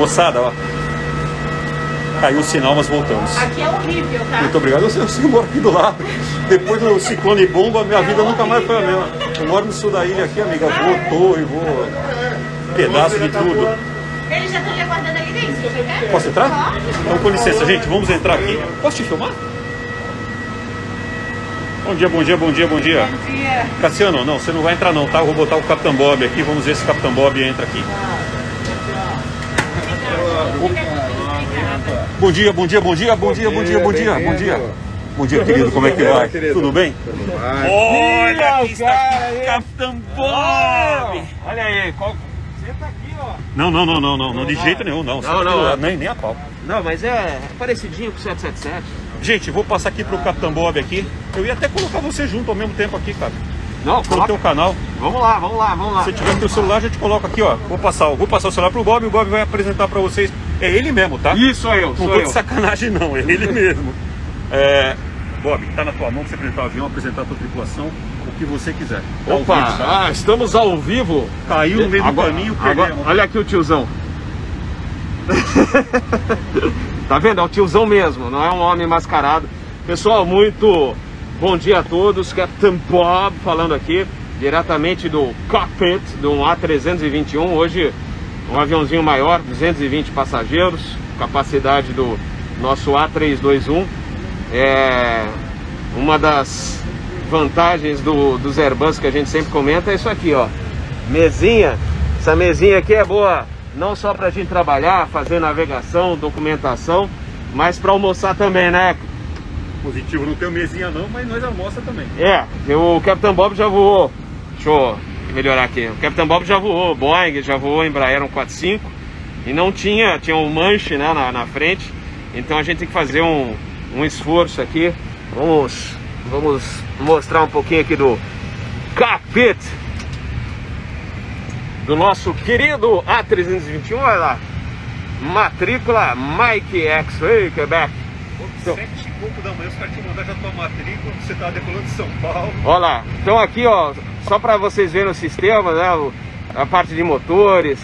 Moçada, ó. Caiu o sinal, mas voltamos. Aqui é horrível, tá? Muito obrigado. Eu, eu moro aqui do lado. Depois do ciclone bomba, minha vida nunca mais foi a mesma. Eu moro no sul da ilha aqui, amiga. Vou, e vou. Pedaço de tudo. Eles já estão lhe aguardando ali dentro, você quer? Posso entrar? Pode. Então, com licença, gente, vamos entrar aqui. Posso te filmar? Bom dia, bom dia, bom dia, bom dia. Bom dia. Cassiano, não, você não vai entrar não, tá? Eu vou botar o Capitão Bob aqui, vamos ver se o Capitão Bob entra aqui. Bom dia, bom dia, bom dia, bom dia, bom dia, bom dia, bom dia. Bom dia, querido, como é que vai? Tudo bem? Olha, aqui está o Capitão Bob! Olha aí, qual... Senta aqui, ó. Não, não, não, não, não, não de jeito nenhum, não. Não, não, é. Nem, nem a pau. Não, mas é parecidinho com o 777. Gente, vou passar aqui pro Capitão Bob aqui. Eu ia até colocar você junto ao mesmo tempo aqui, cara. Não, Pro teu canal. Vamos lá, vamos lá, vamos lá. Se tiver teu celular, a gente coloca aqui, ó. Vou passar, vou passar o celular pro Bob e o Bob vai apresentar pra vocês. É ele mesmo, tá? Isso sou eu, Não sou tô eu. de sacanagem não, é ele mesmo. É, Bob, tá na tua mão pra você apresentar o avião, apresentar a tua tripulação, o que você quiser. Tá Opa, vivo, tá? ah, estamos ao vivo. Caiu no meio Agora- do caminho, agora. Olha aqui o tiozão. tá vendo? É o tiozão mesmo, não é um homem mascarado. Pessoal, muito bom dia a todos. Captain Bob falando aqui, diretamente do cockpit do A321. Hoje, um aviãozinho maior, 220 passageiros, capacidade do nosso A321. É uma das vantagens do, dos Airbus que a gente sempre comenta é isso aqui, ó. Mesinha. Essa mesinha aqui é boa não só para a gente trabalhar, fazer navegação, documentação, mas para almoçar também, né? Positivo, não tem mesinha não, mas nós almoça também. É, o Capitão Bob já voou. Deixa eu melhorar aqui. O Capitão Bob já voou Boeing, já voou Embraer 145 e não tinha, tinha um manche né, na, na frente. Então a gente tem que fazer um, um esforço aqui. Vamos, vamos mostrar um pouquinho aqui do cockpit do nosso querido A321. Olha lá, matrícula Mike X-Ray Quebec. Então- Sete e pouco da manhã, os caras te mandaram já tua matrícula, você tá decolando de São Paulo. Olha lá, então aqui ó, só para vocês verem o sistema, né, a parte de motores,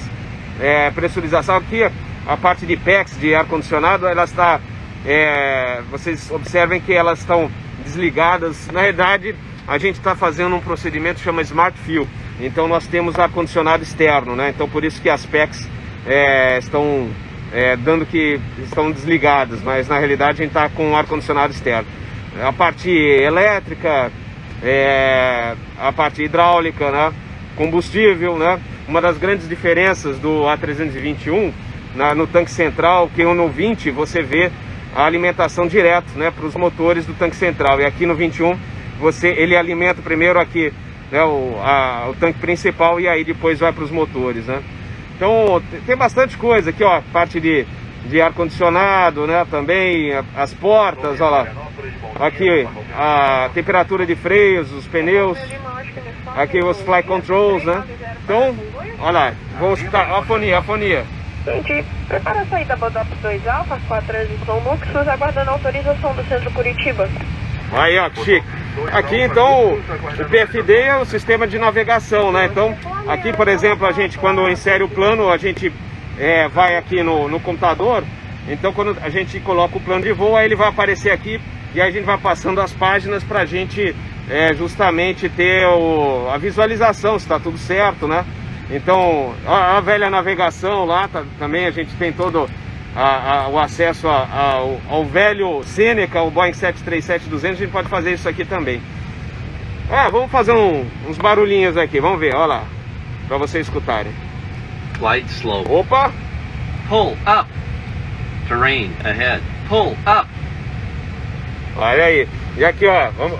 é, pressurização aqui, a parte de PEX, de ar-condicionado, ela está, é, vocês observem que elas estão desligadas, na verdade a gente está fazendo um procedimento que chama Smart Fuel, então nós temos ar-condicionado externo, né, então por isso que as PEX é, estão é, dando que estão desligadas, mas na realidade a gente está com ar-condicionado externo. A parte elétrica, é, a parte hidráulica, né? combustível, né? Uma das grandes diferenças do A321 na- no tanque central, que no 20 você vê a alimentação direto, né, para os motores do tanque central. E aqui no 21 você ele alimenta primeiro aqui né, o, a- o tanque principal e aí depois vai para os motores, né? Então te- tem bastante coisa aqui, ó, parte de, de ar condicionado, né? Também a- as portas, ó lá. Aqui a temperatura de freios, os pneus. Aqui os fly controls, né? Então, olha lá, vamos escutar a fonia, a fonia. Gente, prepara a saída da Bodop 2 Alfa com a transição Nuxus, aguardando a autorização do Centro Curitiba. Aí, ó, que chique. Aqui, então, o PFD é o sistema de navegação, né? Então, aqui, por exemplo, a gente, quando insere o plano, a gente é, vai aqui no, no computador. Então, quando a gente coloca o plano de voo, aí ele vai aparecer aqui e aí a gente vai passando as páginas para a gente é, justamente ter o- a visualização, se está tudo certo, né? Então, a, a velha navegação lá tá- também a gente tem todo a- a- o acesso a- ao, ao velho Seneca, o Boeing 737-200, a gente pode fazer isso aqui também. Ah, vamos fazer um- uns barulhinhos aqui, vamos ver, olha lá, para vocês escutarem. Flight slow. Opa, Pull up. Terrain ahead. Pull up. olha aí. E aqui, ó, vamos,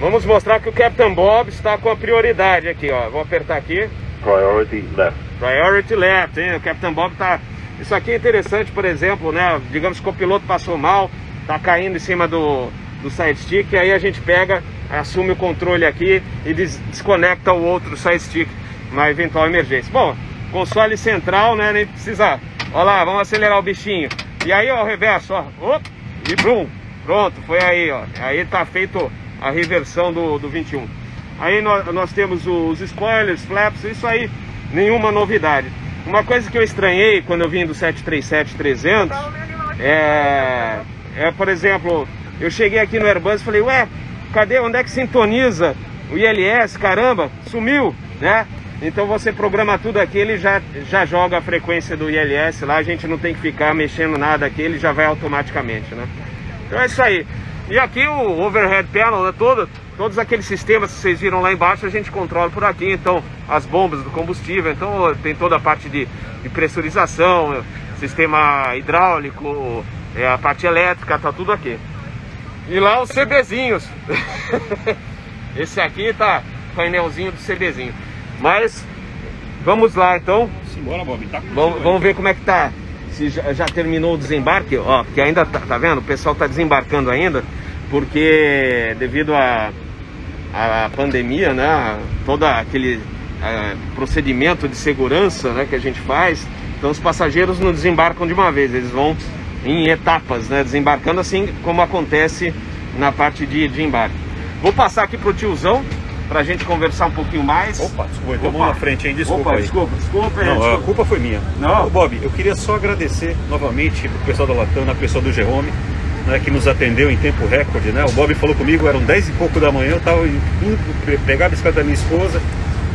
vamos mostrar que o Captain Bob está com a prioridade aqui, ó. Vou apertar aqui. Priority left. Priority left, hein? O Captain Bob tá. Isso aqui é interessante, por exemplo, né? Digamos que o piloto passou mal, tá caindo em cima do, do side stick, aí a gente pega, assume o controle aqui e des- desconecta o outro side stick na eventual emergência. Bom, console central, né? Nem precisa. Olha lá, vamos acelerar o bichinho. E aí, ó, o reverso, ó. Op, e brum. Pronto, foi aí, ó. Aí tá feito a reversão do, do 21. Aí nós, nós temos os spoilers, flaps, isso aí, nenhuma novidade. Uma coisa que eu estranhei quando eu vim do 737-300 é, é, por exemplo, eu cheguei aqui no Airbus e falei, ué, cadê, onde é que sintoniza o ILS? Caramba, sumiu, né? Então você programa tudo aqui, ele já, já joga a frequência do ILS lá, a gente não tem que ficar mexendo nada aqui, ele já vai automaticamente, né? Então é isso aí. E aqui o overhead panel, né, todo, todos aqueles sistemas que vocês viram lá embaixo, a gente controla por aqui. Então, as bombas do combustível, então tem toda a parte de, de pressurização, sistema hidráulico, é, a parte elétrica, tá tudo aqui. E lá os CBzinhos. Esse aqui tá painelzinho do CBzinho. Mas vamos lá então. Simbora, Bob. Tá vamos, vamos ver como é que tá se já, já, terminou o desembarque, ó, que ainda tá, tá vendo? O pessoal tá desembarcando ainda, porque devido a, a pandemia, né, todo aquele é, procedimento de segurança, né, que a gente faz, então os passageiros não desembarcam de uma vez, eles vão em etapas, né, desembarcando assim como acontece na parte de, de embarque. Vou passar aqui pro tiozão, pra gente conversar um pouquinho mais. Opa, desculpa, tem mão na frente, hein? Desculpa Opa, aí. desculpa, desculpa. Não, desculpa. a culpa foi minha. Não. Ô, Bob, eu queria só agradecer novamente pro pessoal da Latam, a pessoa do Jerome, né, que nos atendeu em tempo recorde, né? O Bob falou comigo, eram 10 e pouco da manhã, eu estava indo pegar a bicicleta da minha esposa,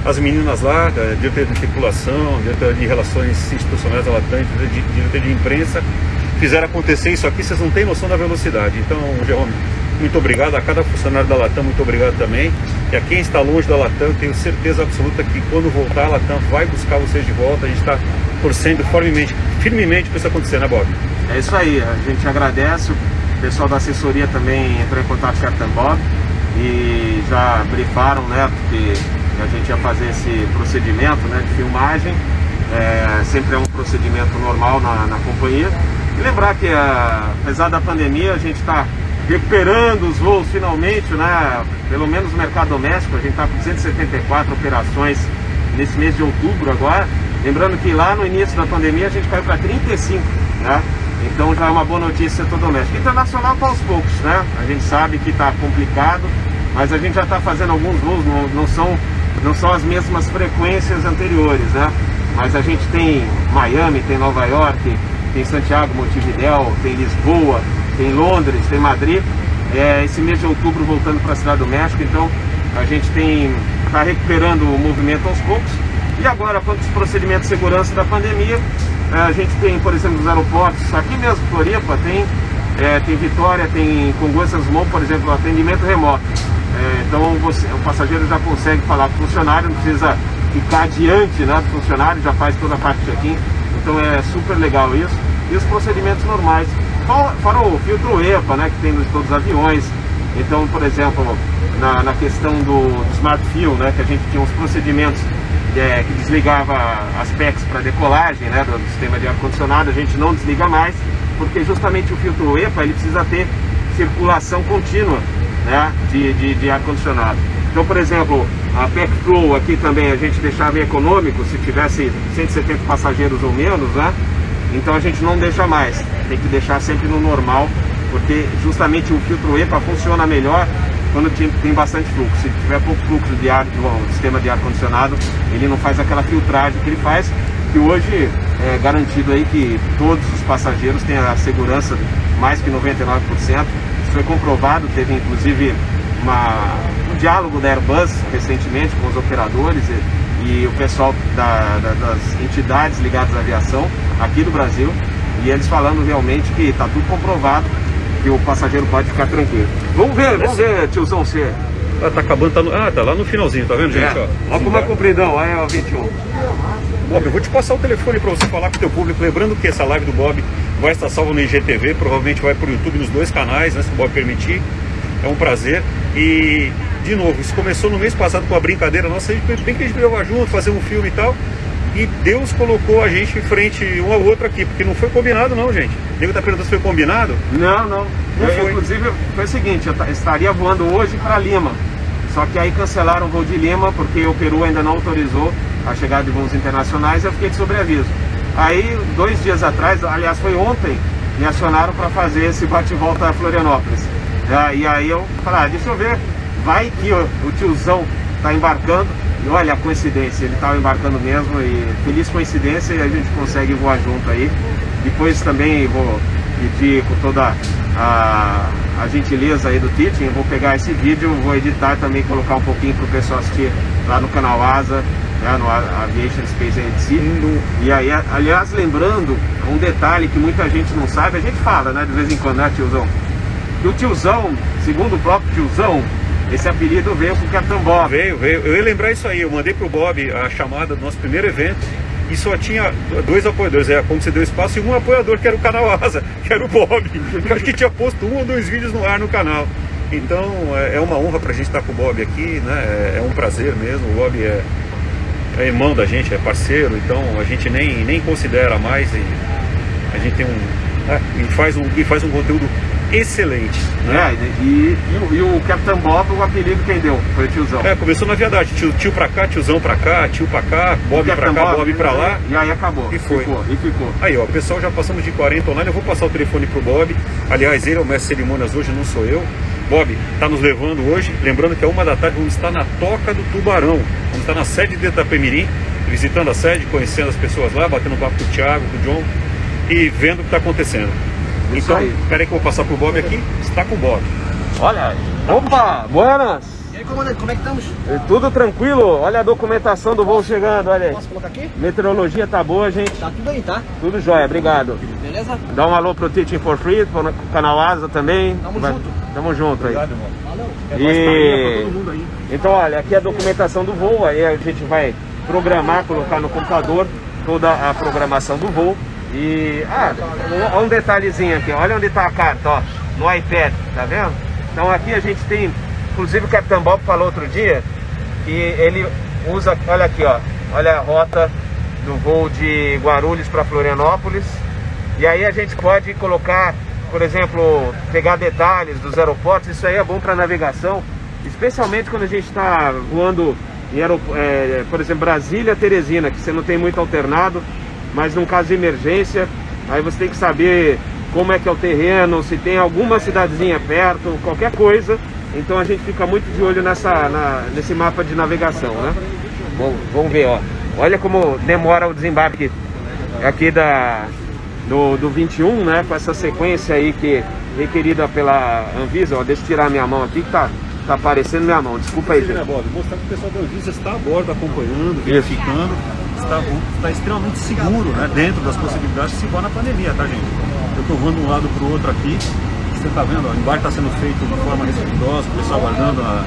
as meninas lá, da de tripulação, diretor de relações institucionais da Latam, diretor de imprensa, fizeram acontecer isso aqui, vocês não têm noção da velocidade. Então, Jerome, muito obrigado. A cada funcionário da Latam, muito obrigado também. E a quem está longe da Latam, tenho certeza absoluta que quando voltar, a Latam vai buscar vocês de volta. A gente está torcendo firmemente, firmemente para isso acontecer, né, Bob? É isso aí, a gente agradece. O pessoal da assessoria também entrou em contato com a Bob e já brifaram, né, porque a gente ia fazer esse procedimento né, de filmagem. É, sempre é um procedimento normal na, na companhia. E lembrar que, apesar da pandemia, a gente está recuperando os voos finalmente, né? Pelo menos no mercado doméstico, a gente está com 274 operações nesse mês de outubro agora. Lembrando que lá no início da pandemia a gente caiu para 35, né? Então já é uma boa notícia setor doméstico. Internacional está aos poucos, né? A gente sabe que está complicado, mas a gente já está fazendo alguns voos, não, não, são, não são as mesmas frequências anteriores, né? Mas a gente tem Miami, tem Nova York, tem Santiago, Montevidéu, tem Lisboa, tem Londres, tem Madrid. É, esse mês de outubro voltando para a Cidade do México, então a gente tem está recuperando o movimento aos poucos. E agora, quanto aos procedimentos de segurança da pandemia, a gente tem, por exemplo, os aeroportos, aqui mesmo, Floripa, tem, é, tem Vitória, tem Congonhas Mão, por exemplo, atendimento remoto. É, então você, o passageiro já consegue falar com o funcionário, não precisa ficar diante né, do funcionário, já faz toda a parte de check-in. Então é super legal isso. E os procedimentos normais. Fora o filtro EPA, né, que tem nos todos os aviões. Então, por exemplo, na, na questão do, do Smart Fuel, né, que a gente tinha uns procedimentos é, que desligava as PECs para decolagem né, do, sistema de ar-condicionado, a gente não desliga mais, porque justamente o filtro EPA ele precisa ter circulação contínua né, de, de, de ar-condicionado. Então, por exemplo, a PEC Flow aqui também a gente deixava econômico, se tivesse 170 passageiros ou menos, né? Então a gente não deixa mais, tem que deixar sempre no normal, porque justamente o filtro EPA funciona melhor quando tem bastante fluxo. Se tiver pouco fluxo de ar, do sistema de ar-condicionado, ele não faz aquela filtragem que ele faz, que hoje é garantido aí que todos os passageiros têm a segurança mais que 99%. Isso foi comprovado, teve inclusive uma, um diálogo da Airbus recentemente com os operadores e, e o pessoal da, da, das entidades ligadas à aviação aqui do Brasil e eles falando realmente que está tudo comprovado que o passageiro pode ficar tranquilo. Vamos ver, vamos ver, tiozão, você. Ah, tá acabando, tá no... ah, tá lá no finalzinho, tá vendo, gente? É. Olha como é compridão, aí é o 21. Bob, eu vou te passar o telefone para você falar com o teu público, lembrando que essa live do Bob vai estar salva no IGTV, provavelmente vai para o YouTube nos dois canais, né, se o Bob permitir. É um prazer. E, de novo, isso começou no mês passado com a brincadeira nossa, a gente bem que a gente gravar junto, fazer um filme e tal. E Deus colocou a gente em frente um ao outro aqui, porque não foi combinado não, gente. O nego tá perguntando se foi combinado? Não, não. Não Eu. Inclusive, foi o seguinte, eu ta- estaria voando hoje para Lima. Só que aí cancelaram o voo de Lima, porque o Peru ainda não autorizou a chegada de voos internacionais, eu fiquei de sobreaviso. Aí, dois dias atrás, aliás, foi ontem, me acionaram para fazer esse bate-volta a Florianópolis. É, E aí eu falei, ah, deixa eu ver, vai que o, o tiozão tá embarcando. E olha a coincidência, ele estava embarcando mesmo e feliz coincidência e a gente consegue voar junto aí. Depois também vou pedir com toda a, a gentileza aí do Titi, eu vou pegar esse vídeo, vou editar também, colocar um pouquinho para o pessoal assistir lá no canal Asa, né, no Aviation Space ADC. E aí, aliás, lembrando um detalhe que muita gente não sabe, a gente fala, né, de vez em quando, né, tiozão? Que o tiozão, segundo o próprio tiozão, esse apelido veio com o Capitão Bob. Veio, veio. Eu ia lembrar isso aí, eu mandei pro Bob a chamada do nosso primeiro evento e só tinha dois apoiadores, é como você deu espaço, e um apoiador que era o canal Asa, que era o Bob. Eu acho que tinha posto um ou dois vídeos no ar no canal. Então é é uma honra pra gente estar com o Bob aqui, né? É- É um prazer mesmo. O Bob é, é irmão da gente, é parceiro, então a gente nem, nem considera mais e a gente tem um. é, e, faz um e faz um conteúdo excelente. É, Né? e, e o- e o Capitão Bob, o apelido quem deu? Foi o tiozão. É, começou na verdade, tio, tio pra cá, tiozão pra cá, tio pra cá, Bob pra cá, Bob pra lá. E aí acabou. E foi. Ficou, e ficou. Aí, ó, pessoal, já passamos de 40 online. Eu vou passar o telefone pro Bob. Aliás, ele é o mestre de cerimônias hoje, não sou eu. Bob, tá nos levando hoje. Lembrando que é uma da tarde vamos estar na Toca do Tubarão. Vamos estar na sede de Itapemirim, visitando a sede, conhecendo as pessoas lá, batendo papo com o Thiago, com o John e vendo o que está acontecendo. Isso então, aí. peraí que eu vou passar pro Bob aqui. Está com o Bob. Olha. Opa, buenas. E aí, comandante, como é que estamos? É Tudo tranquilo? Olha a documentação do voo chegando, olha aí. Posso colocar aqui? Meteorologia tá boa, gente. Tá tudo aí, tá? Tudo jóia, obrigado. Beleza? Dá um alô pro Teaching for Free, pro canal Asa também. Tamo junto. Tamo junto aí. Obrigado, irmão. Valeu. É E... Então, olha, aqui é a documentação do voo, aí a gente vai programar, colocar no computador toda a programação do voo. E, ah, olha um detalhezinho aqui, olha onde está a carta, ó, no iPad, tá vendo? Então aqui a gente tem, inclusive o Capitão Bob falou outro dia, que ele usa, olha aqui, ó, olha a rota do voo de Guarulhos para Florianópolis. E aí a gente pode colocar, por exemplo, pegar detalhes dos aeroportos, isso aí é bom para navegação, especialmente quando a gente está voando em aeroporto, por exemplo, Brasília, Teresina, que você não tem muito alternado, mas num caso de emergência, aí você tem que saber como é que é o terreno, se tem alguma cidadezinha perto, qualquer coisa. Então a gente fica muito de olho nessa, na- nesse mapa de navegação, né? Bom, vamos ver, ó. Olha como demora o desembarque aqui da, do, do 21, né? Com essa sequência aí que requerida pela Anvisa. Ó, deixa eu tirar minha mão aqui que tá, tá aparecendo minha mão. Desculpa aí, gente. Mostrar que o pessoal da Anvisa está a bordo, acompanhando, verificando, está, está extremamente seguro, né? Dentro das possibilidades de se voar na pandemia, tá, gente? Eu estou voando de um lado para o outro aqui. Você está vendo, ó, o embarque está sendo feito de forma respeitosa, o pessoal aguardando na,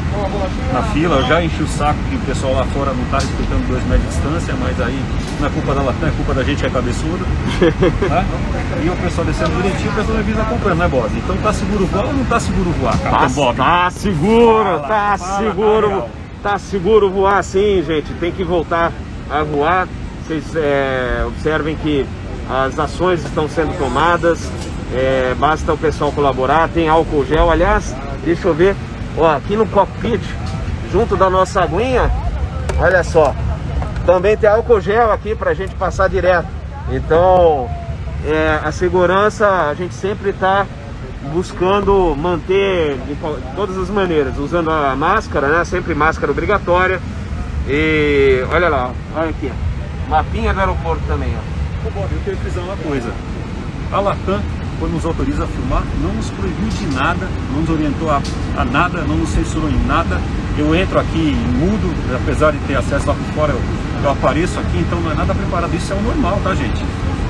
na fila. Eu já enchi o saco que o pessoal lá fora não está respeitando dois metros de distância, mas aí não é culpa da Latam, é culpa da gente que é cabeçudo. né? E o pessoal descendo direitinho, o pessoal da Anvisa acompanhando, né, Bob? Então tá seguro voar ou não tá seguro voar, Tá, Capitão Bob? tá seguro, Fala, tá fala, seguro, Ariel. tá seguro voar sim, gente. Tem que voltar a voar. Vocês é, observem que as ações estão sendo tomadas. É, basta o pessoal colaborar. Tem álcool gel. Aliás, deixa eu ver. Ó, aqui no cockpit, junto da nossa aguinha, olha só. Também tem álcool gel aqui pra gente passar direto. Então, é, a segurança a gente sempre está buscando manter de todas as maneiras, usando a máscara, né? Sempre máscara obrigatória. E olha lá, olha aqui, mapinha do aeroporto também, ó. Ô Bob, eu quero frisar uma coisa. A Latam, quando nos autoriza a filmar, não nos proibiu de nada, não nos orientou a, a nada, não nos censurou em nada. Eu entro aqui mudo, apesar de ter acesso lá por fora, eu, eu apareço aqui, então não é nada preparado. Isso é o normal, tá, gente?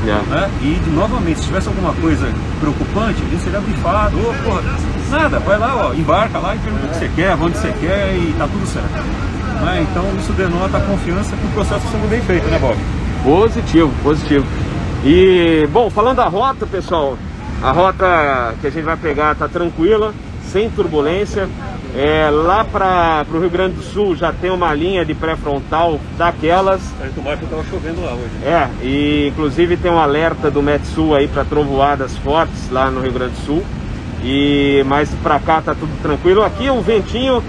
Né? E, novamente, se tivesse alguma coisa preocupante, a gente seria brifado. Ô, porra, nada, vai lá, ó, embarca lá e pergunta o que você quer, onde você quer e tá tudo certo. Né? Então, isso denota a confiança que o processo está sendo bem feito, né, Bob? Positivo, positivo. E, bom, falando da rota, pessoal, a rota que a gente vai pegar tá tranquila, sem turbulência. É, lá para o Rio Grande do Sul já tem uma linha de pré-frontal daquelas. A gente tomara que estava chovendo lá hoje. É, e inclusive tem um alerta do Metsul aí para trovoadas fortes lá no Rio Grande do Sul. E mais pra cá tá tudo tranquilo. Aqui o ventinho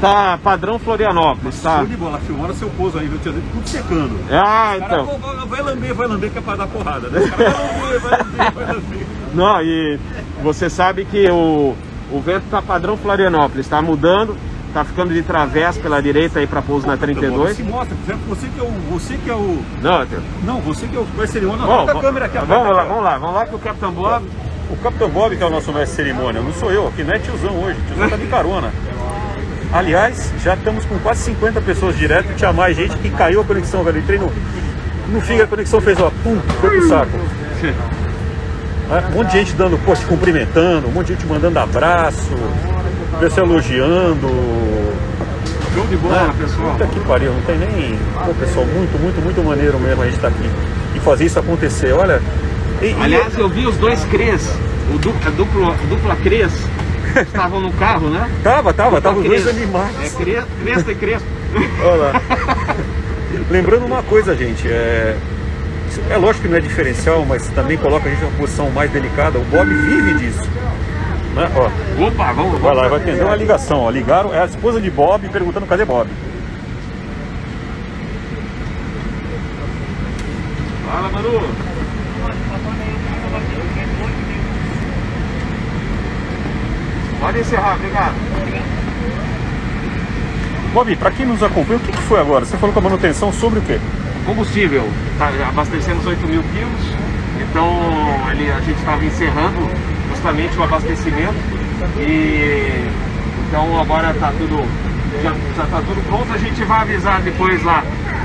tá padrão Florianópolis, tá? Show de bola, filmaram seu pouso aí, viu, tia? Tudo secando. Ah, cara, então. pô, vai- lamber, vai lamber que é pra dar porrada, né? Cara vai lamber, vai lamber, vai lamber. Não, e você sabe que o, o vento tá padrão Florianópolis, tá mudando. tá ficando de través pela direita aí para pouso na 32. Se mostra, por exemplo, você que é o. Você que é o. Não, Não, você que é o mestre cerimônia. Bom, a câmera aqui, vamos lá, vamos lá, vamos lá que o Capitão Bob O Capitão Bob que é o nosso mestre cerimônia, não sou eu, aqui não é tiozão hoje, tiozão tá de carona. Aliás, já estamos com quase 50 pessoas direto, tinha mais gente que caiu a conexão, velho. Entrei no, no fim, a conexão fez, ó, pum, foi pro saco. É, Um monte de gente dando, te cumprimentando, um monte de gente mandando abraço, pessoal elogiando. Show de bola, pessoal. Puta que pariu, não tem nem. Pô, pessoal, muito, muito, muito maneiro mesmo a gente tá aqui. E fazer isso acontecer, olha. E, e- Aliás, eu vi os dois Cres, o dupla, duplo, dupla Cres, estavam no carro, né? tava, tava, tava os dois Cres. animais. É Cres, e Crespo. Olha lá. Lembrando uma coisa, gente, é, é lógico que não é diferencial, mas também coloca a gente numa posição mais delicada. O Bob vive disso. Né? Ó, Opa, vamos, vai lá, vamos. vai atender uma ligação. Ó. Ligaram, é a esposa de Bob perguntando cadê Bob. Fala, Manu. Pode encerrar, obrigado. Bob, para quem nos acompanha, o que, que foi agora? Você falou com a manutenção sobre o quê? Combustível, tá, abastecemos 8 mil quilos, então a gente estava encerrando justamente o abastecimento e então agora está tudo, já está tudo pronto, a gente vai avisar depois lá,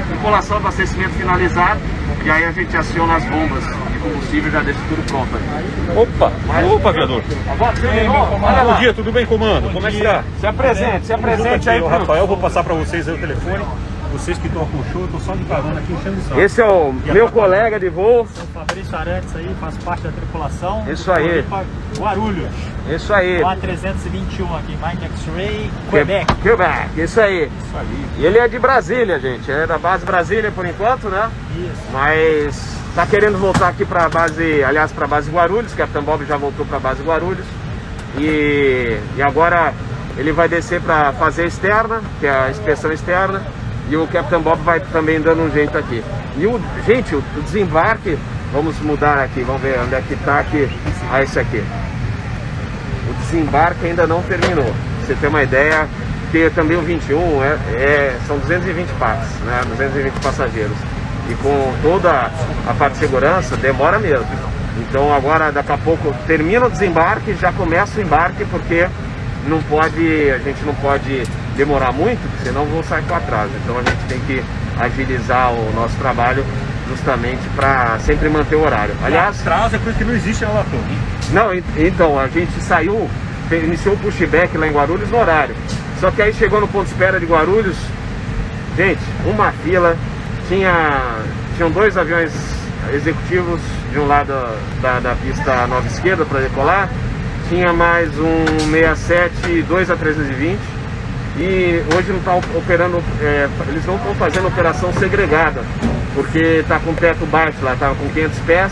tripulação abastecimento finalizado e aí a gente aciona as bombas de combustível e já deixa tudo pronto. ali. Opa! Opa, aviador! Olha Bom lá. dia, tudo bem, comando? Como é que tá? Se apresente, se apresente aí. Rafael, vou passar para vocês aí o telefone. Vocês que estão com o show, eu tô só de carona aqui enchendo o. Esse é o meu colega de voo, Fabrício Arantes aí, faz parte da tripulação. Isso aí. Floripa, Guarulhos. isso aí. O A321 aqui, Mike X-Ray, Quebec. Quebec, isso aí. E ele é de Brasília, gente. É da base Brasília por enquanto, né? Isso. Mas tá querendo voltar aqui pra base, aliás, pra base Guarulhos, Capitão Bob já voltou pra base Guarulhos. E, e agora ele vai descer pra fazer a externa, que é a inspeção externa. E o Capitão Bob vai também dando um jeito aqui. E o, gente, o, desembarque, vamos mudar aqui, vamos ver onde é que tá aqui. Ah, esse aqui. O desembarque ainda não terminou. Pra você ter uma ideia, tem também o 21, é, é- são 220 packs, né? 220 passageiros. E com toda a parte de segurança, demora mesmo. Então agora, daqui a pouco, termina o desembarque, já começa o embarque, porque não pode, a gente não pode demorar muito, senão vão sair com atraso. Então a gente tem que agilizar o nosso trabalho justamente para sempre manter o horário. Aliás, atraso é coisa que não existe na Latam. hein? não, en- então, a gente saiu, iniciou o pushback lá em Guarulhos no horário. Só que aí chegou no ponto de espera de Guarulhos, gente, uma fila, tinha, tinham dois aviões executivos de um lado da, da pista nova esquerda para decolar, tinha mais um 67 e dois A320 e hoje não está operando, é, eles não estão fazendo operação segregada, porque está com teto baixo lá, estava com 500 pés,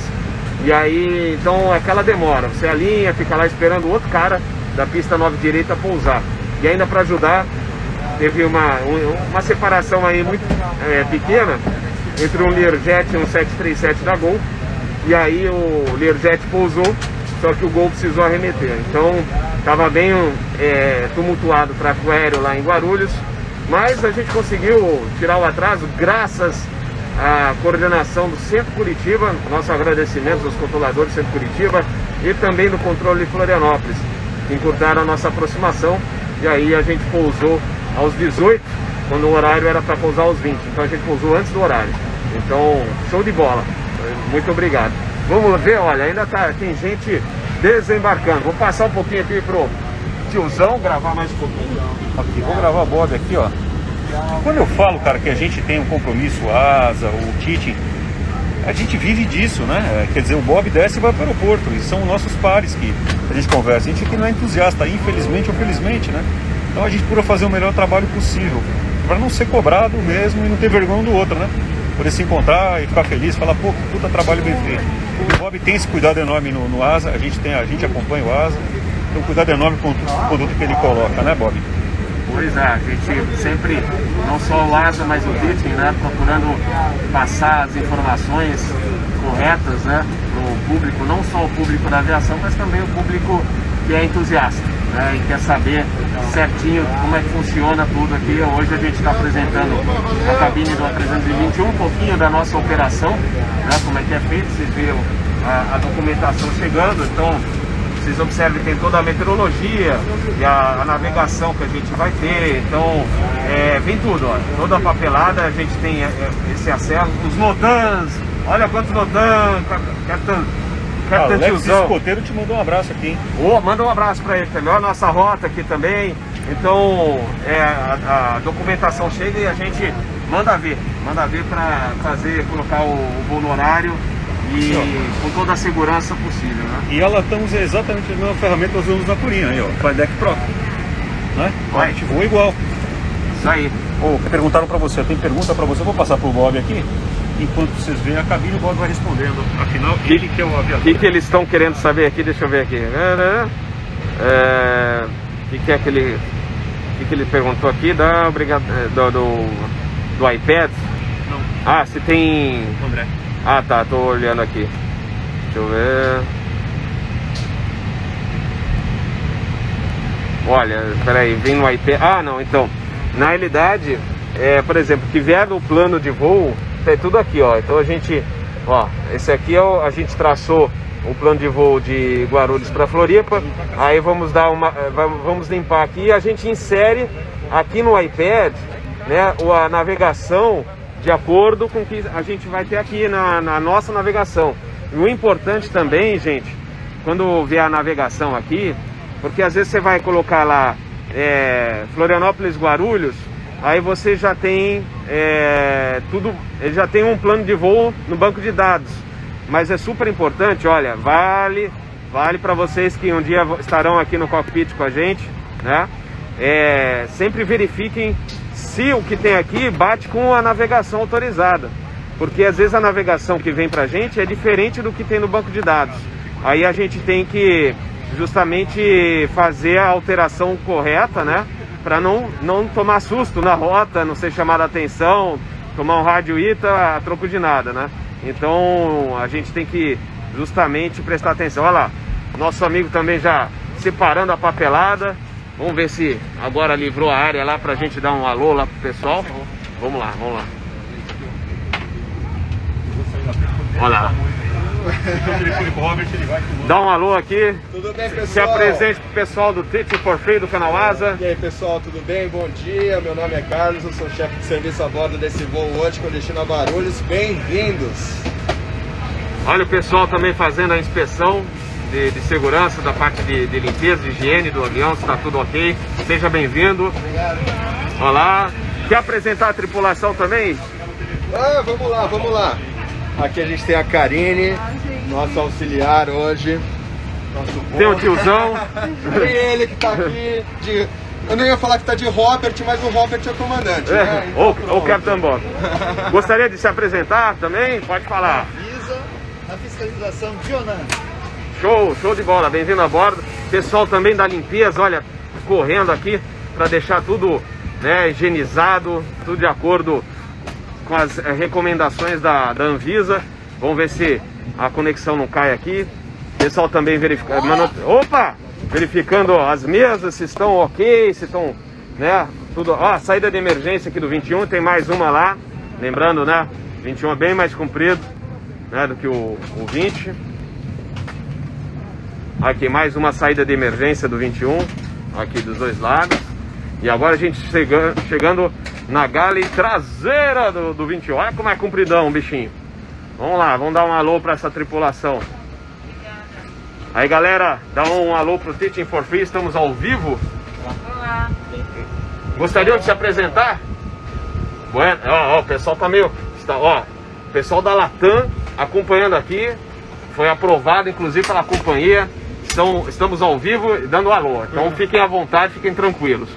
e aí, então aquela demora, você alinha, fica lá esperando o outro cara da pista nova direita pousar. E ainda para ajudar, teve uma, um- uma separação aí muito é, pequena entre um Learjet e um 737 da Gol, e aí o Learjet pousou, só que o Gol precisou arremeter. Então estava bem é, tumultuado o tráfego aéreo lá em Guarulhos, mas a gente conseguiu tirar o atraso graças à coordenação do Centro Curitiba, nosso agradecimento aos controladores do Centro Curitiba e também do controle de Florianópolis, que encurtaram a nossa aproximação e aí a gente pousou aos 18, quando o horário era para pousar aos 20, então a gente pousou antes do horário. Então, show de bola. Muito obrigado. Vamos ver, olha, ainda tá, tem gente desembarcando. Vou passar um pouquinho aqui pro tiozão, gravar mais um pouquinho. Aqui, vou gravar Bob aqui, ó. Quando eu falo, cara, que a gente tem um compromisso, o Asa, o Tite, a gente vive disso, né? Quer dizer, o Bob desce e vai para o aeroporto, e são nossos pares que a gente conversa. A gente aqui não é entusiasta, infelizmente ou felizmente, né? Então a gente procura fazer o melhor trabalho possível, para não ser cobrado mesmo e não ter vergonha do outro, né? Poder se encontrar e ficar feliz, falar, pô, puta trabalho bem feito. O Bob tem esse cuidado enorme no, no Asa, a gente, tem, a gente acompanha o Asa, tem um cuidado enorme com o produto que ele coloca, né, Bob? Pois é, a gente sempre, não só o ASA, mas o Teaching, né, procurando passar as informações corretas né, para o público, não só o público da aviação, mas também o público que é entusiasta. Né, e quer saber certinho como é que funciona tudo aqui. Hoje a gente está apresentando a cabine do 321, um pouquinho da nossa operação, né, como é que é feito, vocês viram a, a documentação chegando, então vocês observem tem toda a meteorologia e a, a navegação que a gente vai ter, então é, vem tudo, ó, toda a papelada, a gente tem é, esse acesso, os notans, olha quanto notan, Capitão Capitão Alex Tiozão. Escoteiro te mandou um abraço aqui, hein? Ô, manda um abraço para ele também. Olha a nossa rota aqui também. Então, é, a, a documentação chega e a gente manda ver. Manda ver para fazer, colocar o, o voo no horário e com toda a segurança possível, né? E ela tá usa exatamente a mesma ferramenta que nós usamos na Turinha, aí ó, Deck Pro. Né? Vai. A gente voa igual. Isso aí. Ô, perguntaram pra você, tem pergunta pra você, eu vou passar pro Bob aqui. Enquanto vocês veem a cabine, o Bob vai respondendo. Afinal, ele que é o O aviador. que, que eles estão querendo saber aqui? Deixa eu ver aqui. É, O que, que é que ele. O que, que ele perguntou aqui da obrigado, do, do, do iPad? Não. Ah, se tem. André. Ah tá, tô olhando aqui. Deixa eu ver. Olha, peraí, vem no iPad. Ah não, então. Na realidade, é, por exemplo, que vier no plano de voo, tem tudo aqui, ó. Então a gente. Ó, esse aqui é o, a gente traçou o plano de voo de Guarulhos para Floripa. Aí vamos dar uma. eh, va- Vamos limpar aqui e a gente insere aqui no iPad né, a navegação de acordo com o que a gente vai ter aqui na, na nossa navegação. E o importante também, gente, quando vier a navegação aqui, porque às vezes você vai colocar lá é, Florianópolis Guarulhos, aí você já tem é, tudo, ele já tem um plano de voo no banco de dados. Mas é super importante, olha, vale, vale para vocês que um dia estarão aqui no cockpit com a gente, né? É, sempre verifiquem se o que tem aqui bate com a navegação autorizada. Porque às vezes a navegação que vem pra gente é diferente do que tem no banco de dados. Aí a gente tem que justamente fazer a alteração correta, né? Para não, não tomar susto na rota, não ser chamado a atenção, tomar um rádio ITA a troco de nada, né? Então a gente tem que justamente prestar atenção. Olha lá, nosso amigo também já separando a papelada. Vamos ver se agora livrou a área lá pra gente dar um alô lá pro pessoal. Vamos lá, vamos lá. Olha lá. Dá um alô aqui. Tudo bem, pessoal? Se apresente pro pessoal do Teaching for Free do canal Asa. E aí, pessoal, tudo bem? Bom dia. Meu nome é Carlos, eu sou chefe de serviço a bordo desse voo hoje com destino a Barulhos. Bem-vindos. Olha o pessoal também fazendo a inspeção de, de segurança da parte de, de limpeza, de higiene do avião, se está tudo ok. Seja bem-vindo. Olá. Quer apresentar a tripulação também? Ah, vamos lá, vamos lá. Aqui a gente tem a Karine, nosso auxiliar hoje. Nosso Tem o tiozão. E ele que tá aqui de... Eu não ia falar que tá de Robert, mas o Robert é o comandante, né? É, Então, ou, pronto. ou Capitão Bob. Gostaria de se apresentar também? Pode falar. Visa a fiscalização de Onan. Show, show de bola, bem-vindo a bordo. Pessoal também da limpeza, olha, correndo aqui para deixar tudo né, higienizado, tudo de acordo com as eh, recomendações da, da Anvisa. Vamos ver se a conexão não cai aqui. Pessoal também verificando. Opa! Verificando as mesas, se estão ok, se estão, né? Tudo. Ó, saída de emergência aqui do 21, tem mais uma lá. Lembrando, né? 21 é bem mais comprido né, do que o, o 20. Aqui mais uma saída de emergência do 21, aqui dos dois lados. E agora a gente chega, chegando na galley traseira do, do 21. Olha como é compridão bichinho. Vamos lá, vamos dar um alô para essa tripulação. Aí galera, dá um alô pro Teaching for Free, estamos ao vivo. Olá. Gostariam de se apresentar? Bueno, ó, ó, o pessoal tá meio. Está, ó, o pessoal da Latam acompanhando aqui. Foi aprovado, inclusive, pela companhia. Estamos ao vivo e dando alô. Então fiquem à vontade, fiquem tranquilos.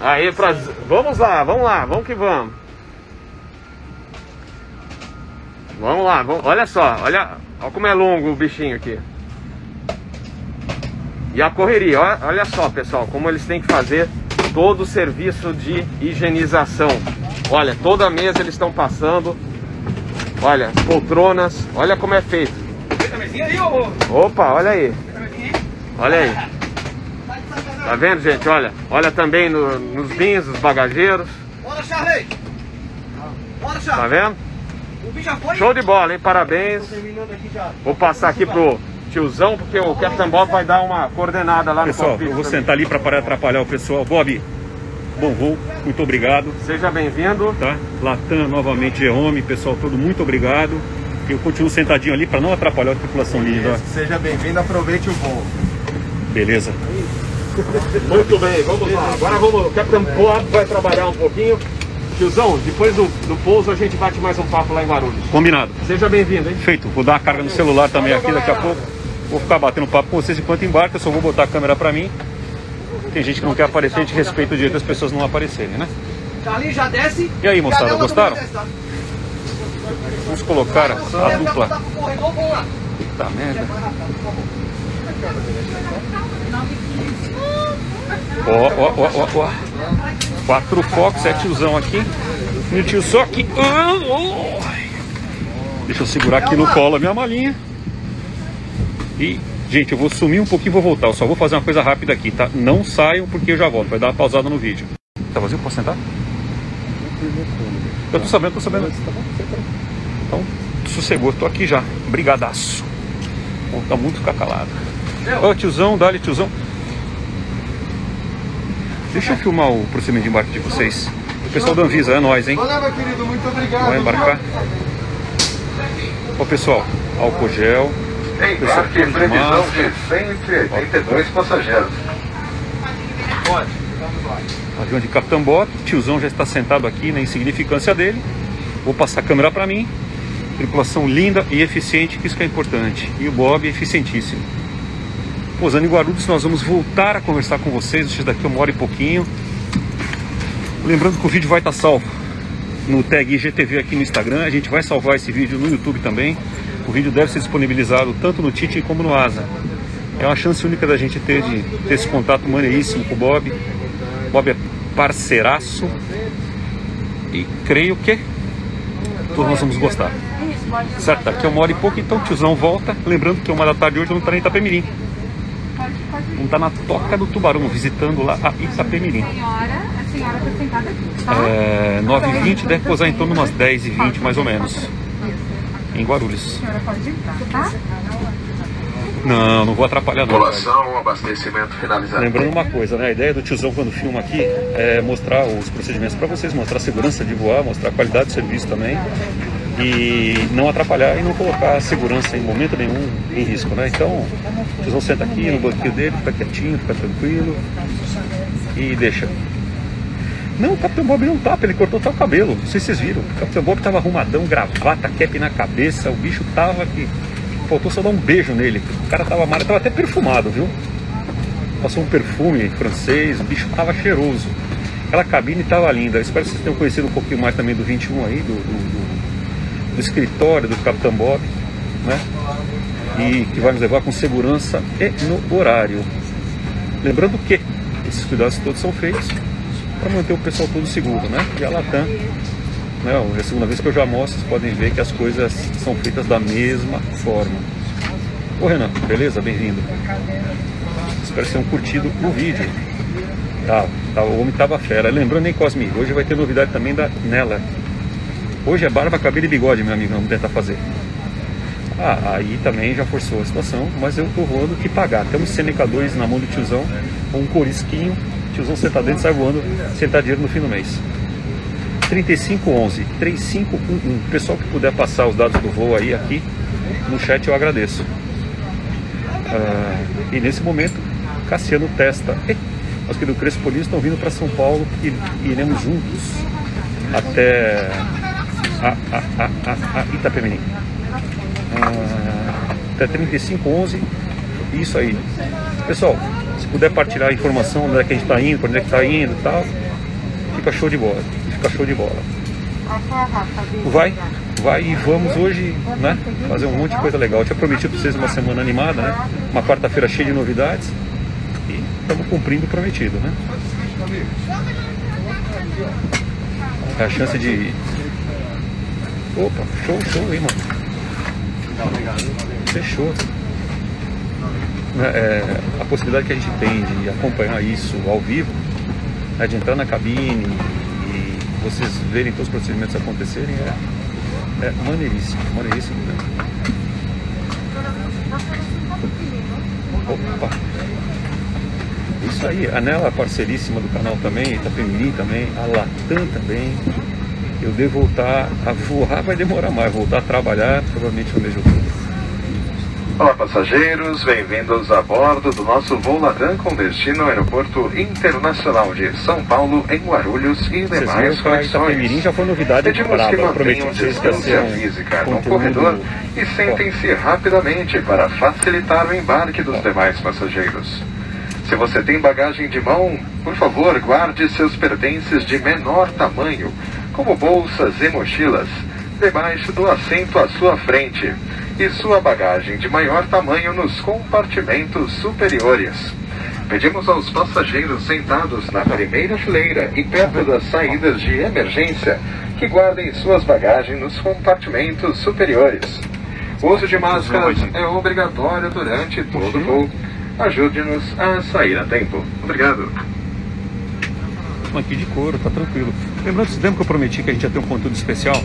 Aí, pra... vamos lá, vamos lá, vamos que vamos. Vamos lá, vamos... olha só, olha, olha como é longo o bichinho aqui. E a correria, olha, olha só pessoal, como eles têm que fazer todo o serviço de higienização. Olha, toda a mesa eles estão passando. Olha, as poltronas, olha como é feito. Opa, olha aí. Olha aí. Tá vendo, gente? Olha, olha também no- nos bins, os bagageiros. Bora, Charley! Bora, Tá Charley! vendo? O bicho já foi? Show de bola, hein? Parabéns. Vou passar aqui pro tiozão, porque o Capitão Bob vai dar uma coordenada lá no Pessoal, eu vou também. sentar ali para parar de atrapalhar o pessoal. Bob, bom voo, muito obrigado. Seja bem-vindo. Tá? Latam novamente, Jerome, pessoal todo, muito obrigado. Eu continuo sentadinho ali para não atrapalhar a tripulação linda. Seja bem-vindo, aproveite o voo. Beleza. Muito bem, vamos lá. Agora vamos, o Capitão Bob vai trabalhar um pouquinho. Tiozão, depois do, do pouso a gente bate mais um papo lá em Guarulhos. Combinado. Seja bem-vindo, hein? Feito. Vou dar uma carga no celular também aqui daqui a pouco. Vou ficar batendo papo com vocês enquanto embarca. Eu só vou botar a câmera para mim. Tem gente que não quer aparecer, a gente respeita o direito das pessoas não aparecerem, né? Charlie já desce. E aí, moçada, gostaram? Que? Vamos colocar a dupla. Puta merda. Ó, ó, ó, ó, ó. Quatro focos, é tiozão aqui. O tio só aqui. Ah. Deixa eu segurar aqui no colo a minha malinha. E, gente, eu vou sumir um pouquinho e vou voltar. Eu só vou fazer uma coisa rápida aqui, tá? Não saiam porque eu já volto. Vai dar uma pausada no vídeo. Tá vazio? Posso sentar? Eu tô sabendo, tô sabendo. Então, sossegou, tô aqui já. Brigadaço. Tá muito ficar calado. Ô tiozão, dá-lhe tiozão. Deixa eu filmar o procedimento de embarque de vocês. O pessoal da Anvisa, é nóis, hein? Valeu, meu querido, muito obrigado. Vai embarcar. Ó pessoal, álcool gel. Pessoal tudo de máscara. 182 passageiros. Avião de Capitão Bob. Tiozão já está sentado aqui na insignificância dele. Vou passar a câmera para mim. Tripulação linda e eficiente, isso que é importante. E o Bob é eficientíssimo. Pousando em Guarulhos, nós vamos voltar a conversar com vocês. Isso daqui uma hora e pouquinho. Lembrando que o vídeo vai estar salvo no tag IGTV aqui no Instagram. A gente vai salvar esse vídeo no YouTube também. O vídeo deve ser disponibilizado tanto no Tite como no Asa. É uma chance única da gente ter de ter esse contato maneiríssimo com o Bob. Bob é parceiraço. E creio que todos nós vamos gostar. Certo, daqui a uma hora e pouco, então o tiozão volta. Lembrando que uma da tarde hoje eu não estou em Itapemirim. Vamos estar na Toca do Tubarão, visitando lá a Itapemirim. Senhora, a senhora está sentada aqui, tá? É, 9h20, deve pousar em torno de umas 10h20 mais ou menos. Em Guarulhos. A senhora pode entrar, tá? Não, não vou atrapalhar não. População, abastecimento finalizado. Lembrando uma coisa, né? A ideia do tiozão quando filma aqui é mostrar os procedimentos para vocês, mostrar a segurança de voar, mostrar a qualidade do serviço também e não atrapalhar e não colocar a segurança em momento nenhum em risco, né? Então, o tiozão senta aqui no banquinho dele, fica quietinho, fica tranquilo e deixa. Não, o Capitão Bob não tapa, ele cortou até o cabelo. Não sei se vocês viram. O Capitão Bob tava arrumadão, gravata, cap na cabeça. O bicho tava que. Faltou só dar um beijo nele. O cara tava mal, tava até perfumado, viu? Passou um perfume francês, o bicho tava cheiroso. Aquela cabine tava linda. Espero que vocês tenham conhecido um pouquinho mais também do 21 aí, do, do, do- escritório do Capitão Bob, né? E que vai nos levar com segurança e no horário. Lembrando que esses cuidados todos são feitos para manter o pessoal todo seguro, né? E a Latam, né? É a segunda vez que eu já mostro, vocês podem ver que as coisas são feitas da mesma forma. Ô Renan, beleza? Bem-vindo. Espero que tenham curtido o vídeo. Tá, tá, o homem tava fera. Lembrando, hein, Cosme, hoje vai ter novidade também da Nela. Hoje é barba, cabelo e bigode, meu amigo, vamos tentar fazer. Ah, aí também já forçou a situação, mas eu tô voando que pagar. Temos Seneca 2 na mão do tiozão, um corisquinho, tiozão senta dentro sai voando, sentar dinheiro no fim do mês. 3511 3511. Pessoal que puder passar os dados do voo aí aqui no chat eu agradeço. Ah, e nesse momento, Cassiano Testa e nós queridos Crespolinos estão vindo para São Paulo e iremos juntos até a, a, a, a, a Itapemirim. Ah, até 3511. Isso aí. Pessoal, se puder partilhar a informação onde é que a gente está indo, para onde é que está indo e tal, fica show de bola. Fica show de bola. Vai, vai e vamos hoje, né? Fazer um monte de coisa legal. Eu tinha prometido para vocês uma semana animada, né? Uma quarta-feira cheia de novidades. E estamos cumprindo o prometido, né? É a chance de. Opa, show, show aí, mano. Fechou. né, é, a possibilidade que a gente tem de acompanhar isso ao vivo, né, de entrar na cabine e vocês verem todos os procedimentos acontecerem é, é maneiríssimo, maneiríssimo mesmo. Opa! Isso aí, a Nela é parceiríssima do canal também, Itapemirim também, a Latam também. Eu devo voltar a voar, vai demorar mais, voltar a trabalhar provavelmente no de outubro. Olá, passageiros, bem-vindos a bordo do nosso voo Latam com destino ao Aeroporto Internacional de São Paulo, em Guarulhos e demais conexões. já foi novidade Pedimos que mantenham distância um física no corredor e sentem-se rapidamente para facilitar o embarque dos demais passageiros. Se você tem bagagem de mão, por favor, guarde seus pertences de menor tamanho, como bolsas e mochilas, debaixo do assento à sua frente, e sua bagagem de maior tamanho nos compartimentos superiores. Pedimos aos passageiros sentados na primeira fileira e perto das saídas de emergência que guardem suas bagagens nos compartimentos superiores. O uso de máscaras é obrigatório durante todo o voo. Ajude-nos a sair a tempo. Obrigado. aqui de couro, tá tranquilo. Lembrando, vocês lembram que eu prometi que a gente ia ter um conteúdo especial?